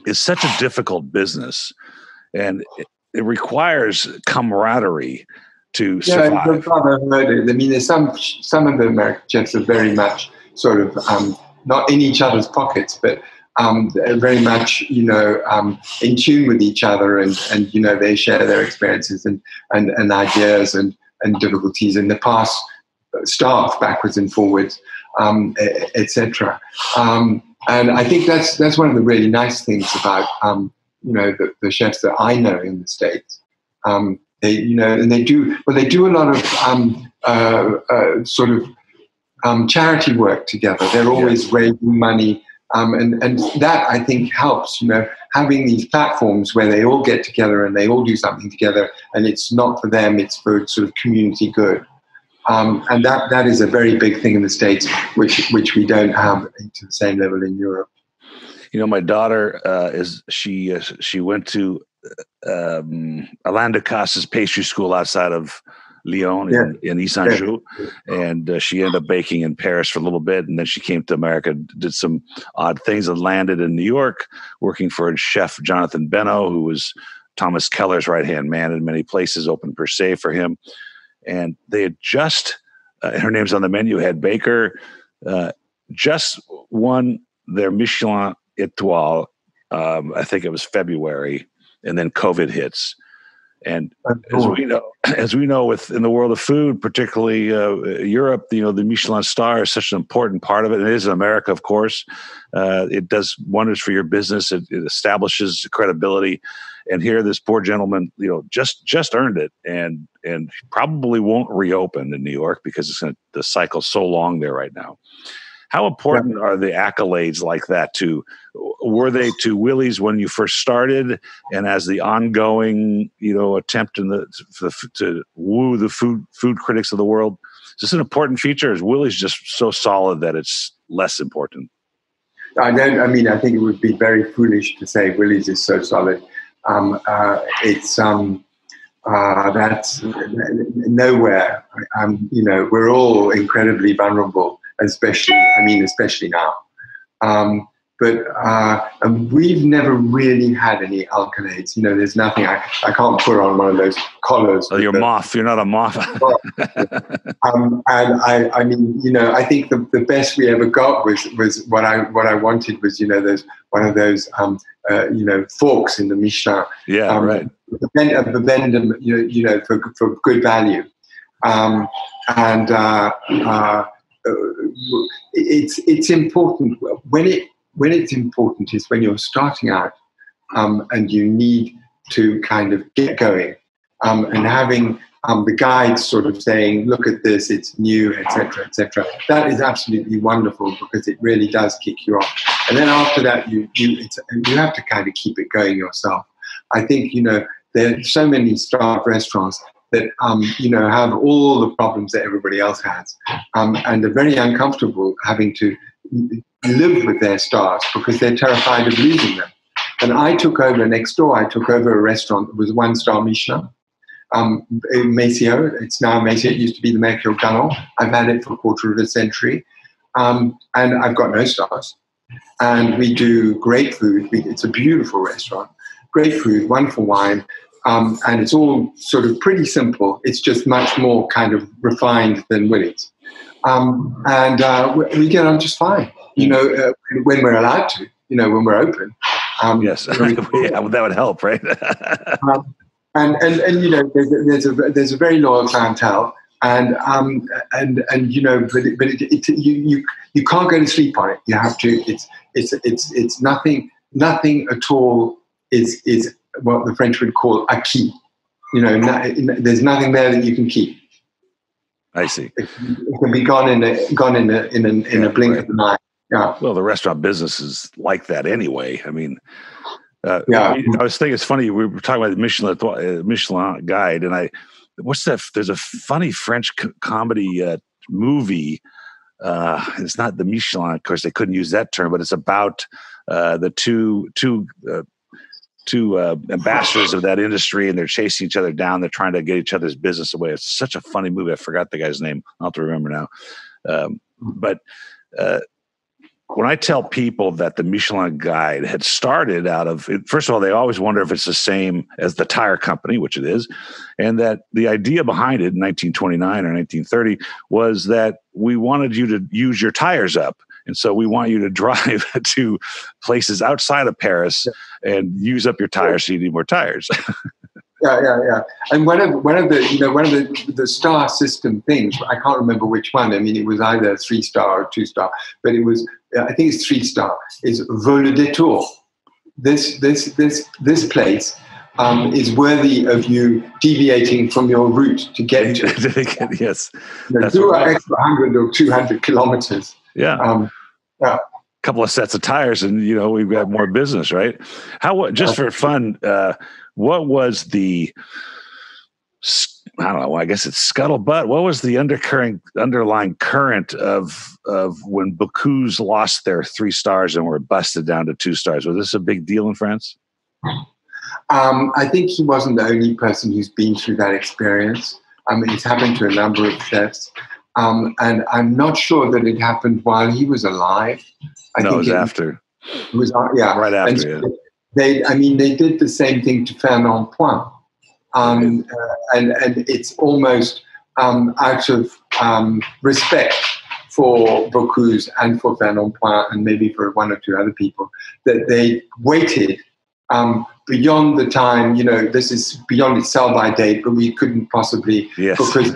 It's such a difficult business, and it, it requires camaraderie to survive. Yeah, I mean, there's some some of the American chefs are very much sort of um, not in each other's pockets, but um, very much, you know, um, in tune with each other, and and you know they share their experiences and and, and ideas and and difficulties in the past, staff backwards and forwards, um, etc. Um, and I think that's that's one of the really nice things about um, you know the, the, chefs that I know in the states. Um, they you know and they do well they do a lot of uh, uh, sort of charity work together. They're always raising money um, and, and that I think helps, you know, having these platforms where they all get together and they all do something together and it's not for them, it's for sort of community good. Um, and that, that is a very big thing in the States, which, which we don't have to the same level in Europe. You know, my daughter uh, is, she, uh, she went to um, Alain Ducasse's pastry school outside of Lyon yeah. in, in Yssingeaux, yeah. and uh, she ended up baking in Paris for a little bit, and then she came to America, did some odd things, and landed in New York, working for chef Jonathan Benno, who was Thomas Keller's right hand man in many places, opened per se for him, and they had just uh, her name's on the menu, had baker, uh, just won their Michelin Etoile. Um, I think it was February, and then COVID hits And as we know, as we know, with in the world of food, particularly uh, Europe, you know, the Michelin star is such an important part of it. And it is in America, of course. Uh, it does wonders for your business. It, it, establishes credibility. And here, this poor gentleman, you know, just just earned it, and and probably won't reopen in New York because it's gonna, the cycle's so long there right now. How important yeah. are the accolades like that to were they to Willi's when you first started, and as the ongoing you know attempt in the to, to woo the food food critics of the world? Is this an important feature? Is Willi's just so solid that it's less important? I don't. I mean, I think it would be very foolish to say Willi's is so solid. Um, uh, it's um, uh, that's nowhere. Um, you know, we're all incredibly vulnerable especially, I mean, especially now. Um, but uh, and we've never really had any alkaloids. You know, there's nothing I, I can't put on one of those collars. Oh, you're the, moth. You're not a moth. um, and I, I mean, you know, I think the, the best we ever got was was what I what I wanted was you know those one of those um, uh, you know forks in the Michelin. Yeah, um, right. The bend, you know, you know for for good value, um, and. Uh, uh it's it's important when it when it's important is when you're starting out um, and you need to kind of get going um, and having um, the guides sort of saying, "Look at this, it's new, etc., etc." That is absolutely wonderful because it really does kick you off. And then after that, you you you have to kind of keep it going yourself. I think you know there are so many starved restaurants that um, you know have all the problems that everybody else has, um, and are very uncomfortable having to live with their stars because they're terrified of losing them. And I took over next door. I took over a restaurant that was one star Michelin. Um, Maceo, it's now Maceo. It used to be the Mercure Galant. I've had it for a quarter of a century, um, and I've got no stars. And we do great food. It's a beautiful restaurant, great food, wonderful wine, um, and it's all sort of pretty simple. It's just much more kind of refined than Willi's. Um, and uh, we get on just fine, you know, uh, when we're allowed to, you know, when we're open. Um, yes, yeah, that would help, right? um, and, and, and, you know, there's, there's, a, there's a very loyal clientele. And um, and and you know, but it, but it, it, you you you can't go to sleep on it. You have to. It's it's it's it's nothing nothing at all is is what the French would call "a acquis. You know, there's nothing there that you can keep. I see. It, it can be gone in a gone in a in a, in yeah, a blink right. of an eye. Yeah. Well, the restaurant business is like that anyway. I mean, uh, yeah. I was thinking it's funny. We were talking about the Michelin uh, Michelin guide, and I what's that? There's a funny French co- comedy uh, movie. Uh, it's not the Michelin, of course. They couldn't use that term, but it's about uh, the two two uh, two uh, ambassadors of that industry and they're chasing each other down. They're trying to get each other's business away. It's such a funny movie. I forgot the guy's name. I'll have to remember now. Um, but uh, when I tell people that the Michelin Guide had started out of, first of all, they always wonder if it's the same as the tire company, which it is, and that the idea behind it in 1929 or 1930 was that we wanted you to use your tires up. And so we want you to drive to places outside of Paris and use up your tires so you need more tires. yeah, yeah, yeah. And one of one of the you know one of the the star system things I can't remember which one. I mean, it was either three star or two star, but it was I think it's three star. Is Vaut le détour. This this this this place um, is worthy of you deviating from your route to get to. yes, you know, do an extra hundred or two hundred kilometers. Yeah. Um, yeah couple of sets of tires and you know we've got more business right how just for fun uh what was the I don't know. I guess it's scuttlebutt. What was the undercurrent, underlying current of of when Bocuse lost their three stars and were busted down to two stars? Was this a big deal in France? Um, I think he wasn't the only person who's been through that experience. I mean, it's happened to a number of chefs, um, and I'm not sure that it happened while he was alive. I no, think it was it, after. It was uh, yeah, right after. And, yeah they, I mean, they did the same thing to Fernand Point, um, uh, and and it's almost um, out of um, respect for Bocuse and for Fernand Point, and maybe for one or two other people, that they waited um, beyond the time, you know, this is beyond its sell by date, but we couldn't possibly, Yes. because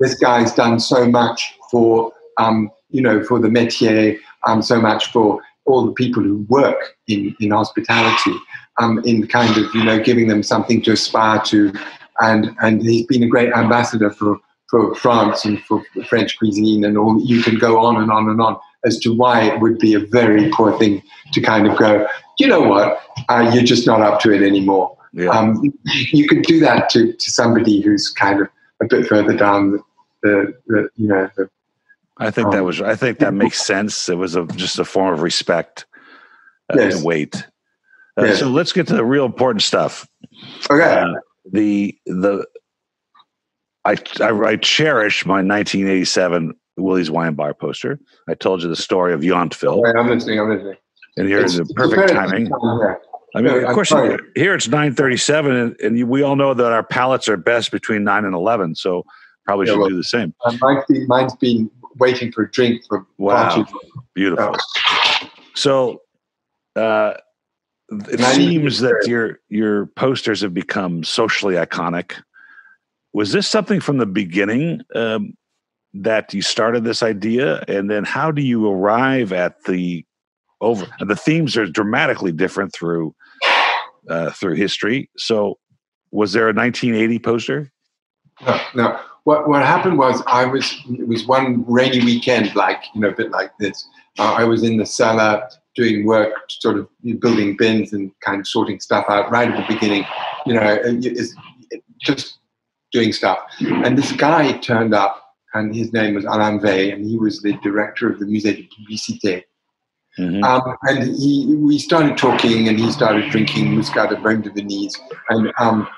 this guy's done so much for, um, you know, for the métier, um, so much for all the people who work in, in hospitality, um, in kind of, you know, giving them something to aspire to. And, and he's been a great ambassador for, for France and for French cuisine and all. You can go on and on and on as to why it would be a very poor thing to kind of go, you know what, uh, you're just not up to it anymore. Yeah. Um, you could do that to, to somebody who's kind of a bit further down the, the, the you know, the, I think that um, was. I think that makes sense. It was a, just a form of respect uh, Yes. and weight. Uh, Yes. So let's get to the real important stuff. okay. Uh, the the I, I I cherish my 1987 Willi's Wine Bar poster. I told you the story of Yountville, Wait, I'm listening. I'm listening. And here's the perfect timing. I mean, of I'm course, here it's 9:37, and, and we all know that our palates are best between nine and 11. So probably Yeah, should well- do the same. Uh, mine's, been, mine's been waiting for a drink for Wow. far too long. Beautiful. So, uh, it And I need to seems that your your posters have become socially iconic. Was this something from the beginning um, that you started this idea, and then how do you arrive at the over? The themes are dramatically different through uh, through history. So, was there a 1980 poster? No, no. What what happened was I was it was one rainy weekend, like you know, a bit like this. Uh, I was in the cellar doing work, sort of building bins and kind of sorting stuff out right at the beginning. You know, it- it's just doing stuff. And this guy turned up, and his name was Alain Weill, and he was the director of the Musée de Publicité. Mhm. Um, and he, we started talking, and he started drinking Muscat de Beaumes-de-Venise. And um,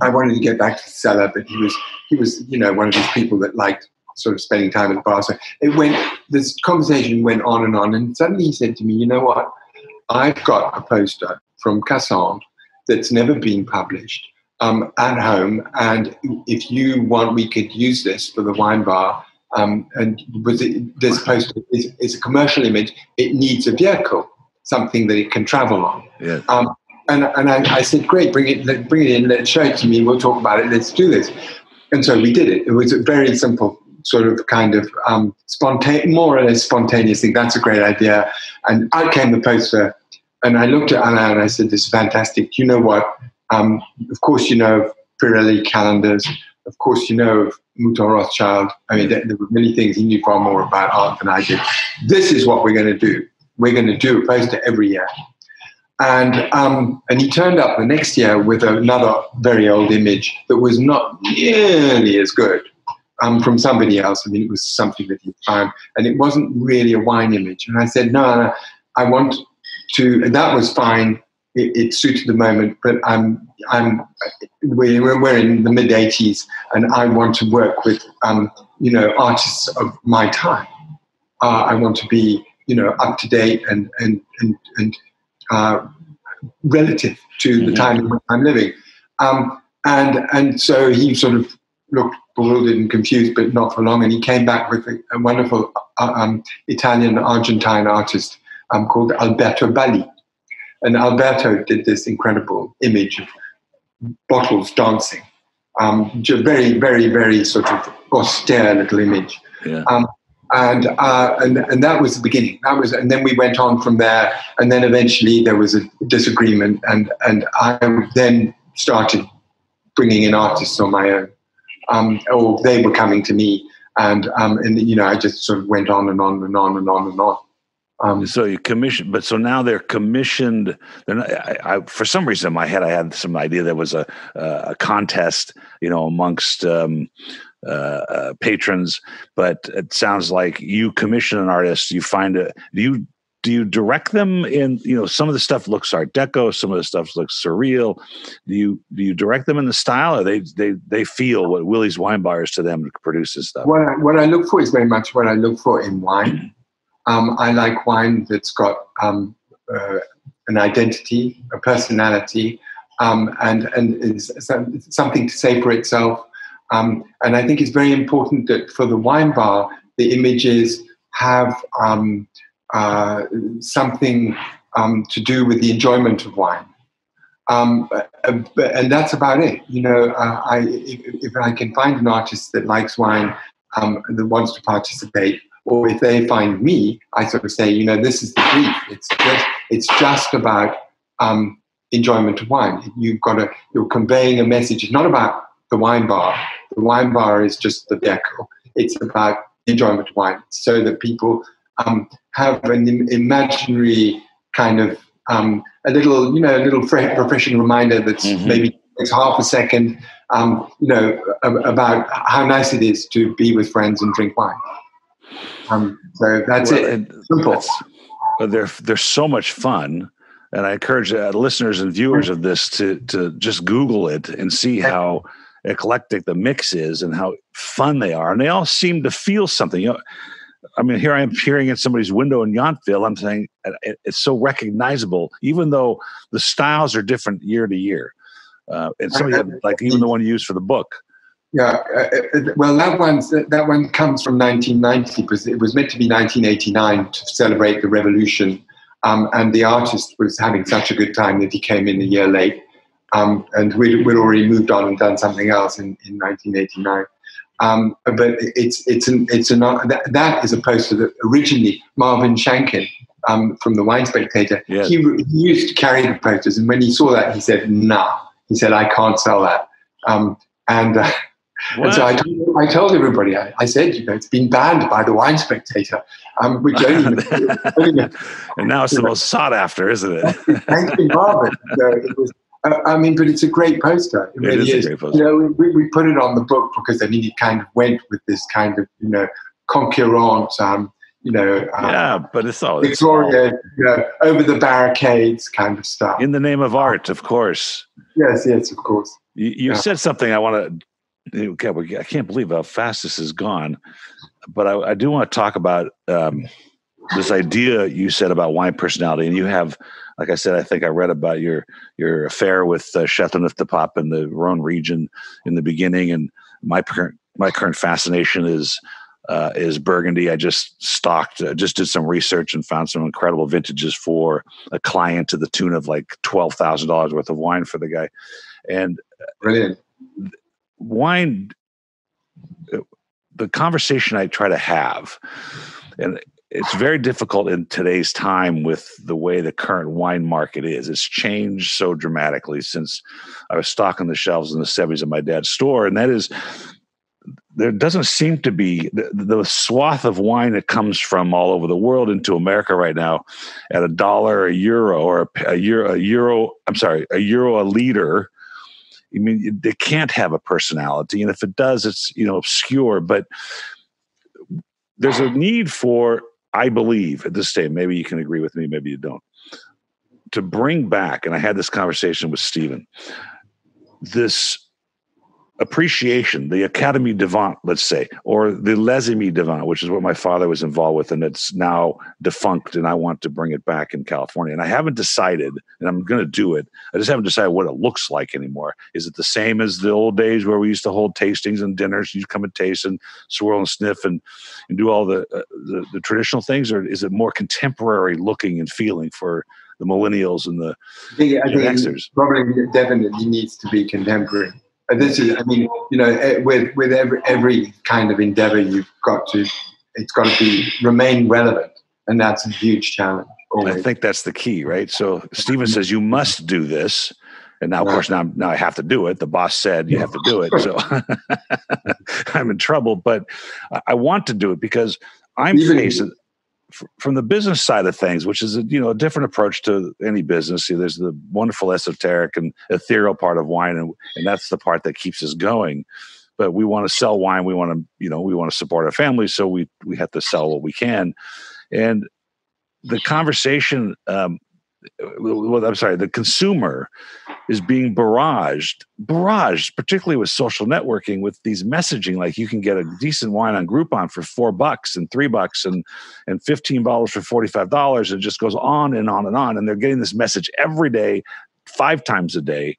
I wanted to get back to the cellar, but he was, he was, you know, one of these people that liked sort of spending time at the bar. So it went. This conversation went on and on, and suddenly he said to me, "You know what? I've got a poster from Cassandre that's never been published um, at home, and if you want, we could use this for the wine bar." Um, and was it, this poster is, is a commercial image. It needs a vehicle, something that it can travel on. Yeah. Um, and and I, I said, great, bring it, bring it in, let's show it to me. We'll talk about it. Let's do this. And so we did it. It was a very simple, sort of kind of um, spontaneous, more or less spontaneous thing. That's a great idea. And out came the poster. And I looked at Anna and I said, this is fantastic. You know what? Um, of course, you know of Pirelli calendars. Of course, you know of Mouton Rothschild. I mean, there, there were many things he knew far more about art than I did. This is what we're going to do. We're going to do a poster every year. And, um, and he turned up the next year with another very old image that was not nearly as good um, from somebody else. I mean, it was something that he found, and it wasn't really a wine image. And I said, no, no I want to, that was fine. It, it suited the moment, but I'm, I'm, we're, we're in the mid 80s, and I want to work with, um, you know, artists of my time. Uh, I want to be, you know, up to date and, and, and, and, uh, relative to the Mhm. time in which I'm living. Um, and, and so he sort of looked bewildered and confused, but not for long. And he came back with a, a wonderful uh, um, Italian Argentine artist um, called Alberto Bali. And Alberto did this incredible image of bottles dancing. Um, very, very, very sort of austere little image Yeah. and uh, and and that was the beginning. That was, and then we went on from there, and then eventually there was a disagreement, and and I then started bringing in artists on my own, um, or they were coming to me, and um, and you know I just sort of went on and on and on and on and on. Um, So you commission, but so now they're commissioned. They're not, I, I, for some reason, in my head, I had some idea there was a a contest, you know, amongst um, uh, uh, patrons. But it sounds like you commission an artist. You find a do you do you direct them in? You know, some of the stuff looks Art Deco, some of the stuff looks surreal. Do you do you direct them in the style, or they they they feel what Willi's Wine Bar is to them to produce this stuff? what I, what I look for is very much what I look for in wine. Um, I like wine that's got um, uh, an identity, a personality, um, and and is some, something to say for itself. Um, and I think it's very important that for the wine bar, the images have um, uh, something um, to do with the enjoyment of wine. Um, uh, and that's about it. You know, uh, I, if, if, I can find an artist that likes wine, um, that wants to participate, or if they find me, I sort of say, you know, this is the brief. It's just, it's just about um, enjoyment of wine. You've got to, you're conveying a message. It's not about the wine bar. The wine bar is just the decor. It's about enjoyment of wine, so that people um, have an imaginary kind of um, a little, you know, a little refreshing reminder that's mm-hmm. maybe takes half a second, um, you know, about how nice it is to be with friends and drink wine. Um, so that's well, it. Simple. That's, but they're they're so much fun, and I encourage uh, listeners and viewers of this to to just Google it and see how eclectic the mix is and how fun they are, and they all seem to feel something. You know, I mean, here I am peering at somebody's window in Yountville. I'm saying it's so recognizable, even though the styles are different year to year. Uh, and some of like even the one you used for the book. Yeah, uh, uh, well, that one that one comes from 1990 because it was meant to be 1989 to celebrate the revolution, um, and the artist was having such a good time that he came in a year late, um, and we'd, we'd already moved on and done something else in, in 1989. Um, but it's it's an it's an that, that is a poster that originally Marvin Shanken um, from the Wine Spectator he, he, used to carry the posters, and when he saw that, he said, "Nah," he said, "I can't sell that." Um, and, uh, and so I told, I told everybody, I, I, said, you know, it's been banned by the Wine Spectator, um, which only, only and now it's the most sought after, isn't it? Thank you, Marvin. So it was uh, I mean, but it's a great poster. It, it really is. is. You know, we, we put it on the book because I mean, it kind of went with this kind of, you know, concurrent, um, you know, um, yeah, but it's all Victoria, it's all... you know, over the barricades kind of stuff. In the name of art, of course. Yes, yes, of course. You, you yeah. said something I want to. I can't believe how fast this has gone, but I, I do want to talk about um, this idea you said about wine personality, and you have like I said, I think I read about your your affair with uh, Châteauneuf-du-Pape in the Rhone region in the beginning, and my current my current fascination is uh, is Burgundy. I just stocked, uh, just did some research and found some incredible vintages for a client to the tune of like twelve thousand dollars worth of wine for the guy, and brilliant wine. Uh, the conversation I try to have, and it's very difficult in today's time with the way the current wine market is. It's changed so dramatically since I was stocking the shelves in the 70s of my dad's store. And that is, there doesn't seem to be the, the, swath of wine that comes from all over the world into America right now at a dollar a euro or a, a euro, a euro, I'm sorry, a euro a liter. I mean, it can't have a personality. And if it does, it's, you know, obscure. But there's a need for I believe at this stage, maybe you can agree with me, maybe you don't, to bring back, and I had this conversation with Steven, this appreciation, the Académie du Vin, let's say, or the Les Devant, which is what my father was involved with, and it's now defunct, and I want to bring it back in California. And I haven't decided, and I'm going to do it. I just haven't decided what it looks like anymore. Is it the same as the old days where we used to hold tastings and dinners? You come and taste and swirl and sniff and, and do all the, uh, the, the traditional things, or is it more contemporary looking and feeling for the millennials and the I think, I think Probably definitely needs to be contemporary this is, I mean, you know, eh, with with every every kind of endeavor, you've got to, it's got to be remain relevant, and that's a huge challenge. Always. I think that's the key, right? So Steven says you must do this, and now, of course, now now I have to do it. The boss said you have to do it, so I'm in trouble. But I want to do it because I'm Even, facing from the business side of things, which is a, you know a different approach to any business. There's the wonderful esoteric and ethereal part of wine, and, and that's the part that keeps us going. But we want to sell wine. We want to you know we want to support our families, so we we have to sell what we can. And the conversation um, well, I'm sorry, the consumer is being barraged, barraged, particularly with social networking, with these messaging. Like you can get a decent wine on Groupon for four bucks and three bucks and and fifteen bottles for forty five dollars. It just goes on and on and on, and they're getting this message every day, five times a day.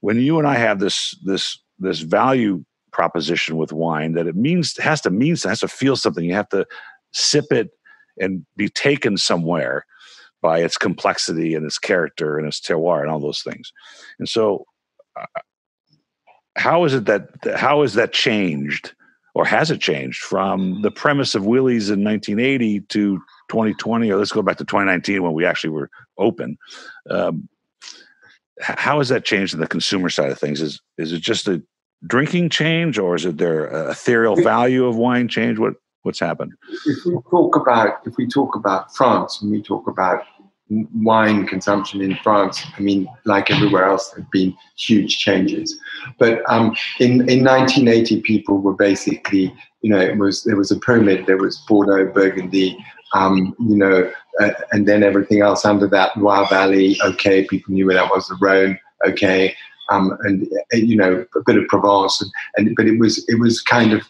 When you and I have this this this value proposition with wine, that it means has to mean something has to feel something. You have to sip it and be taken somewhere by its complexity and its character and its terroir and all those things. And so, uh, how is it that how is that changed, or has it changed from the premise of Willi's in 1980 to 2020, or let's go back to 2019 when we actually were open? Um, how has that changed in the consumer side of things? Is is it just a drinking change, or is it their ethereal value of wine change? What what's happened? If we talk about if we talk about France and we talk about wine consumption in France, I mean, like everywhere else, there have been huge changes. But um, in in 1980, people were basically, you know, it was there was a pyramid. There was Bordeaux, Burgundy, um, you know, uh, and then everything else under that, Loire Valley. Okay, people knew where that was. The Rhone. Okay, um, and uh, you know, a bit of Provence, and, and but it was it was kind of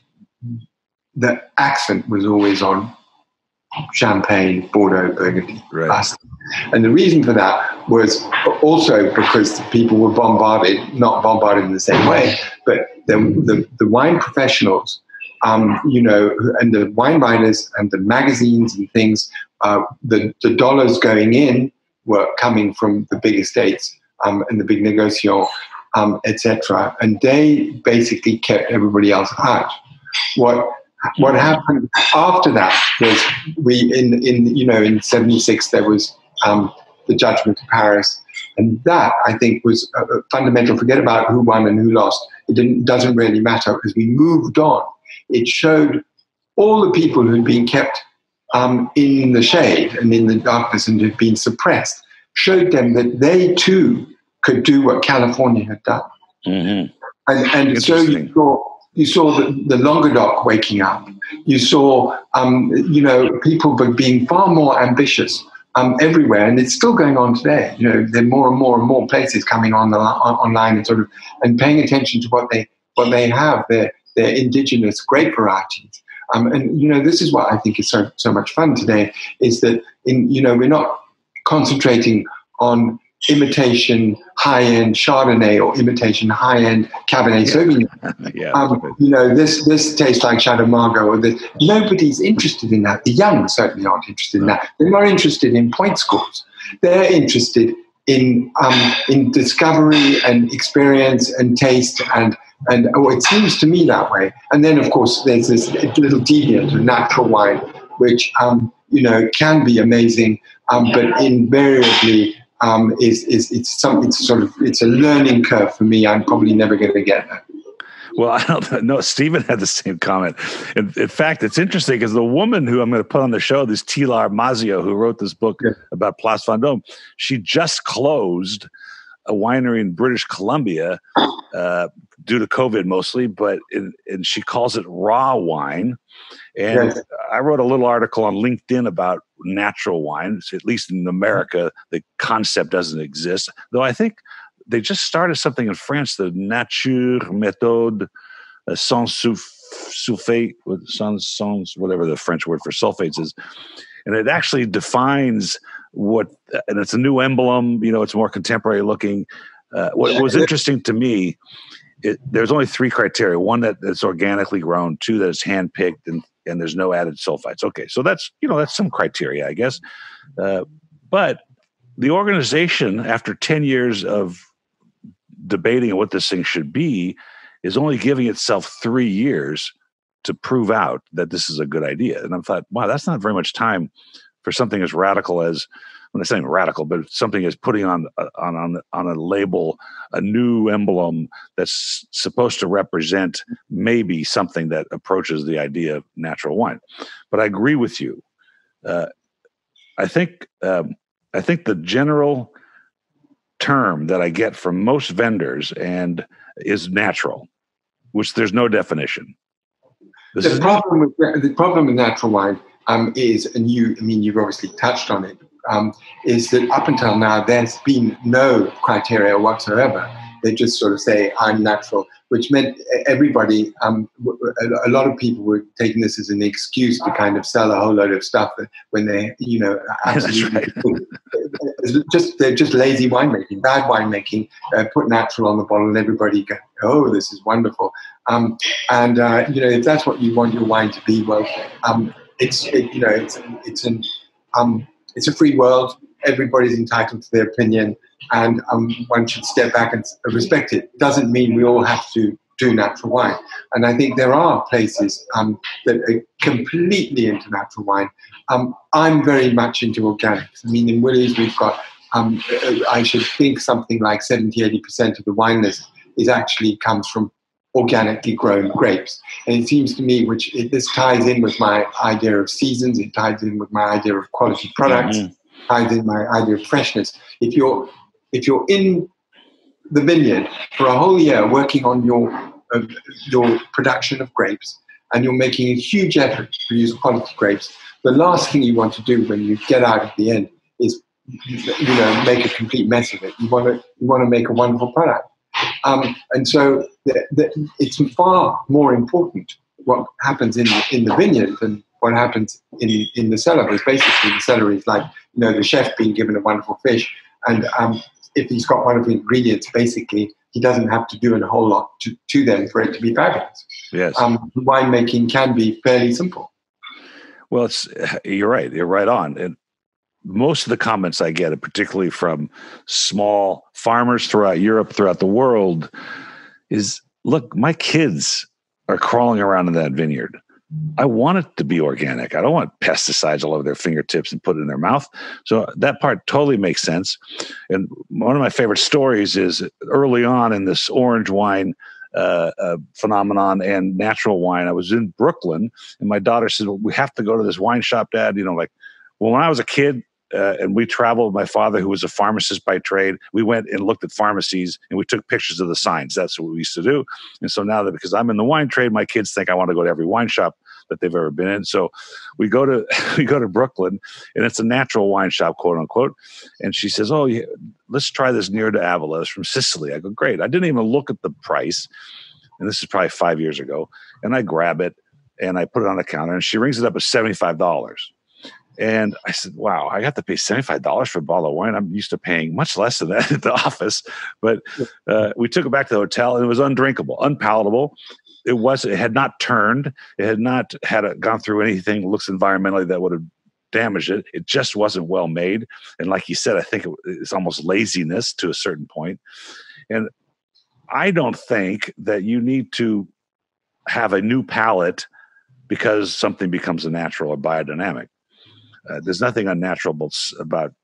the accent was always on Champagne, Bordeaux, Burgundy. Right. And the reason for that was also because people were bombarded, not bombarded in the same way, but the, the, the wine professionals, um, you know, and the wine writers and the magazines and things, uh, the, the dollars going in were coming from the big estates um, and the big negotiants, um, etc. And they basically kept everybody else out. What what happened after that was we in in you know in '76 there was um, the Judgment of Paris, and that I think was a, a fundamental. Forget about who won and who lost; it doesn't really matter because we moved on. It showed all the people who had been kept um, in the shade and in the darkness and had been suppressed, showed them that they too could do what California had done. Mm-hmm. And, and so you saw you saw the, the Languedoc waking up. You saw, um, you know, people being far more ambitious um, everywhere, and it's still going on today. You know, there are more and more and more places coming on the on, online and sort of and paying attention to what they what they have. Their their indigenous grape varieties. Um, and you know, this is what I think is so so much fun today. Is that in you know we're not concentrating on imitation high-end Chardonnay or imitation high-end Cabernet Sauvignon. yeah, um, you know, this this tastes like Chateau Margaux. Or this. Nobody's interested in that. The young certainly aren't interested in that. They're not interested in point scores. They're interested in um, in discovery and experience and taste and and oh, it seems to me that way. And then of course there's this little deviant of natural wine, which um, you know can be amazing, um, but invariably um, is, is it's some it's sort of it's a learning curve for me. I'm probably never going to get that. Well, I don't know. Steven had the same comment. In, in fact, it's interesting because the woman who I'm going to put on the show, this Tilar Mazzeo, who wrote this book yeah. about Place Vendôme, she just closed a winery in British Columbia uh, due to COVID mostly, but in, and she calls it raw wine. And yes. I wrote a little article on LinkedIn about natural wine. At least in America, the concept doesn't exist. Though I think they just started something in France, the Nature Méthode uh, sans sulfate, sans, sans, whatever the French word for sulfates is. And it actually defines what, and it's a new emblem, you know, it's more contemporary looking. Uh, what was interesting to me it, there's only three criteria: one that it's organically grown, two that it's handpicked, and and there's no added sulfites. Okay, so that's you know that's some criteria, I guess. Uh, but the organization, after ten years of debating what this thing should be, is only giving itself three years to prove out that this is a good idea. And I thought, wow, that's not very much time for something as radical as I'm not saying radical, but something is putting on on on on a label a new emblem that's supposed to represent maybe something that approaches the idea of natural wine. But I agree with you. Uh, I think um, I think the general term that I get from most vendors and is natural, which there's no definition. This the problem with the problem with natural wine um, is, and you, I mean, you've obviously touched on it, um, is that up until now there's been no criteria whatsoever. They just sort of say I'm natural, which meant everybody, um, a lot of people were taking this as an excuse to kind of sell a whole load of stuff that when they, you know, absolutely right. just they're just lazy winemaking, bad winemaking. Uh, put natural on the bottle, and everybody go, oh, this is wonderful. Um, and uh, you know, if that's what you want your wine to be, well, um, it's it, you know, it's it's an um, it's a free world. everybody's entitled to their opinion, and um, one should step back and respect it. Doesn't mean we all have to do natural wine. And I think there are places um, that are completely into natural wine. Um, I'm very much into organics. I mean, in Willi's, we've got, um, I should think something like 70, 80% of the wine list is actually comes from organically grown grapes. And it seems to me, which it, this ties in with my idea of seasons, it ties in with my idea of quality products, mm-hmm. ties in my idea of freshness. If you're if you're in the vineyard for a whole year working on your uh, your production of grapes and you're making a huge effort to produce quality grapes, the last thing you want to do when you get out at the end is you know make a complete mess of it. You want to you want to make a wonderful product. Um, and so the, the, it's far more important what happens in the, in the vineyard than what happens in, in the cellar. Because basically, the cellar is like you know the chef being given a wonderful fish, and um, if he's got one of the ingredients, basically he doesn't have to do a whole lot to, to them for it to be fabulous. Yes, um, winemaking can be fairly simple. Well, it's you're right. You're right on, and most of the comments I get, particularly from small farmers throughout Europe, throughout the world, is look, my kids are crawling around in that vineyard. I want it to be organic. I don't want pesticides all over their fingertips and put it in their mouth. So that part totally makes sense. And one of my favorite stories is early on in this orange wine uh, uh, phenomenon and natural wine. I was in Brooklyn, and my daughter said, well, "We have to go to this wine shop, Dad." You know, like well, when I was a kid, uh, and we traveled. My father, who was a pharmacist by trade, we went and looked at pharmacies and we took pictures of the signs. That's what we used to do. And so now that because I'm in the wine trade, my kids think I want to go to every wine shop that they've ever been in. So we go to we go to Brooklyn, and it's a natural wine shop, quote unquote. And she says, "Oh, yeah, let's try this Nero d'Avola from Sicily." I go, "Great!" I didn't even look at the price, and this is probably five years ago. And I grab it and I put it on the counter, and she rings it up at seventy five dollars. And I said, wow, I got to pay $75 for a bottle of wine. I'm used to paying much less than that at the office. But uh, we took it back to the hotel and it was undrinkable, unpalatable. It was, it had not turned. It had not had a, gone through anything looks environmentally that would have damaged it. It just wasn't well made. And like you said, I think it, it's almost laziness to a certain point. And I don't think that you need to have a new palate because something becomes a natural or biodynamic. Uh, there's nothing unnatural about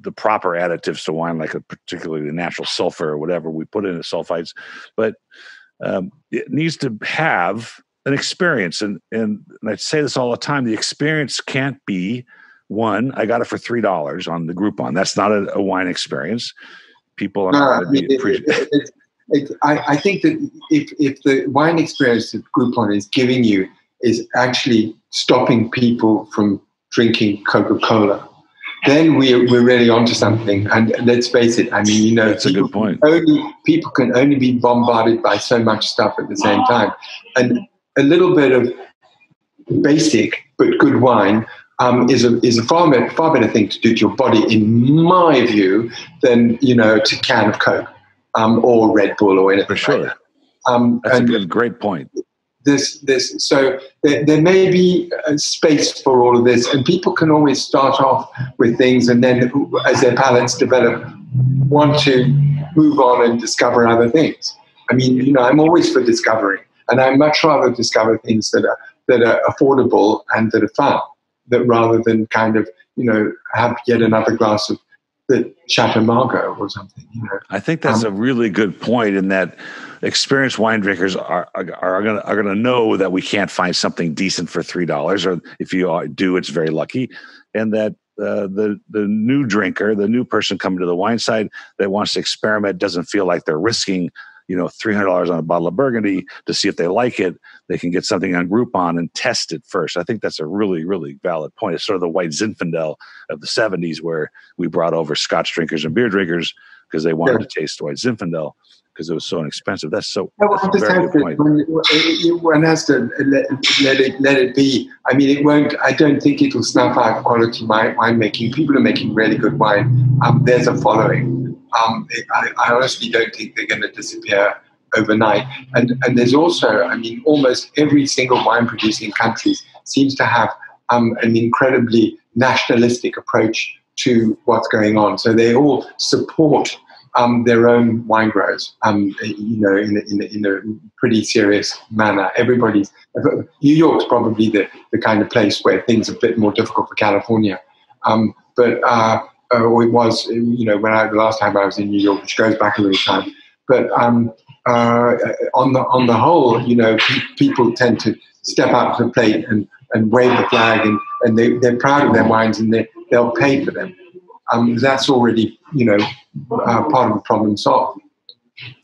the proper additives to wine, like a particularly the natural sulfur or whatever we put in the sulfites, but um, it needs to have an experience. And, and, and I say this all the time: the experience can't be one. I got it for three dollars on the Groupon. That's not a, a wine experience. People are not no, it, it, it, I, I think that if if the wine experience that Groupon is giving you is actually stopping people from drinking Coca Cola, then we, we're really onto something. And let's face it, I mean, you know, that's a good point. Only, people can only be bombarded by so much stuff at the same time. And a little bit of basic but good wine um, is a is a far better, far better thing to do to your body, in my view, than you know to can of Coke um, or Red Bull or anything. For sure, like that. um, that's a good, great point this this. So there, there, may be a space for all of this and people can always start off with things and then as their palates develop want to move on and discover other things. I mean you know i'm always for discovery and i much rather discover things that are that are affordable and that are fun that rather than kind of you know have yet another glass of the Chateau Margaux or something. You know? I think that's um, a really good point in that experienced wine drinkers are are, are going to know that we can't find something decent for three dollars, or if you do, it's very lucky, and that uh, the the new drinker, the new person coming to the wine side that wants to experiment, doesn't feel like they're risking you know three hundred dollars on a bottle of Burgundy to see if they like it. They can get something on Groupon and test it first. I think that's a really really valid point. It's sort of the white Zinfandel of the '70s, where we brought over Scotch drinkers and beer drinkers because they wanted yeah. to taste white Zinfandel because it was so inexpensive. That's so. That's very good point. When, one has to let, let, it let it be. I mean, it won't. I don't think it will snuff out quality wine, winemaking. People are making really good wine. Um, there's a following. Um, I, I honestly don't think they're going to disappear overnight. And and there's also, I mean, almost every single wine producing country seems to have um, an incredibly nationalistic approach to what's going on. So they all support um, their own wine growers, um, you know, in a, in, in a pretty serious manner. Everybody's New York's probably the, the kind of place where things are a bit more difficult for California, um, but uh, uh, it was, you know, when I the last time I was in New York, which goes back a little time. But um, uh, on the on the whole, you know, pe- people tend to step up to the plate and, and wave the flag, and, and they, they're proud of their wines, and they they'll pay for them. Um, that's already, you know, uh, part of the problem solved.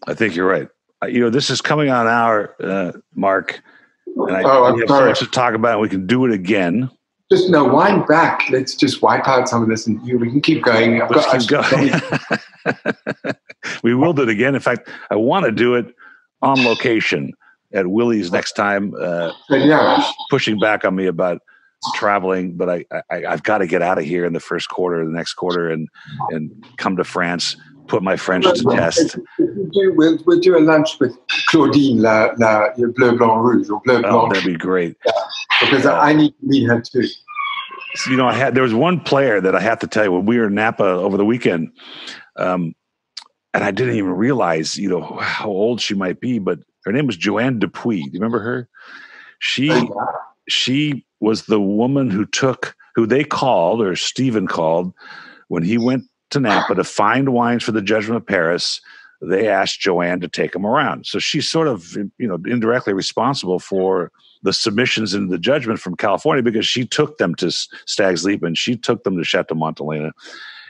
I think you're right. Uh, you know, this is coming on our uh, mark, and I Oh, I'm we have so sorry. much to talk about. We can do it again. Just no wind back. Let's just wipe out some of this, and you, we can keep going. I've Let's got, keep going. we will do it again. In fact, I want to do it on location at Willi's next time. Uh, yeah, pushing back on me about traveling, but I, I I've got to get out of here in the first quarter, the next quarter, and and come to France, put my French to test. If we do, we'll, we'll do a lunch with Claudine, la, la Bleu Blanc Rouge, or Bleu Oh, Blanc, that'd be great. Because I need to meet her too. So, you know, I had there was one player that I have to tell you when we were in Napa over the weekend, um, and I didn't even realize, you know, how old she might be, but her name was Joanne DePuy. Do you remember her? She she was the woman who took who they called or Steven called when he went to Napa to find wines for the Judgment of Paris. They asked Joanne to take him around, so she's sort of you know indirectly responsible for the submissions into the judgment from California because she took them to Stag's Leap and she took them to Chateau Montelena.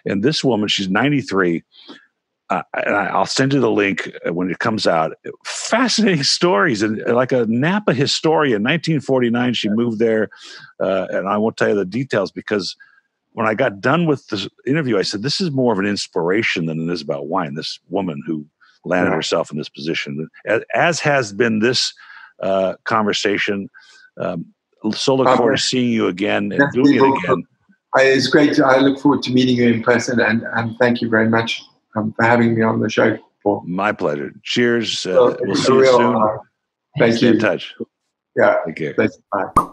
And this woman, she's 93. Uh, and I- I'll send you the link uh, when it comes out. Fascinating stories, and uh, like a Napa historian. 1949, she moved there, uh, and I won't tell you the details because when I got done with the interview, I said, "This is more of an inspiration than it is about wine." This woman who landed Yeah. herself in this position, as has been this uh, conversation. Um, so look forward to seeing you again and doing it again. I, uh, it's great. To, I look forward to meeting you in person, and, and thank you very much um, for having me on the show. Paul. My pleasure. Cheers. Uh, so we'll see you soon. Honor. Thank Stay you. in touch. Yeah. Take care. Thanks. Bye.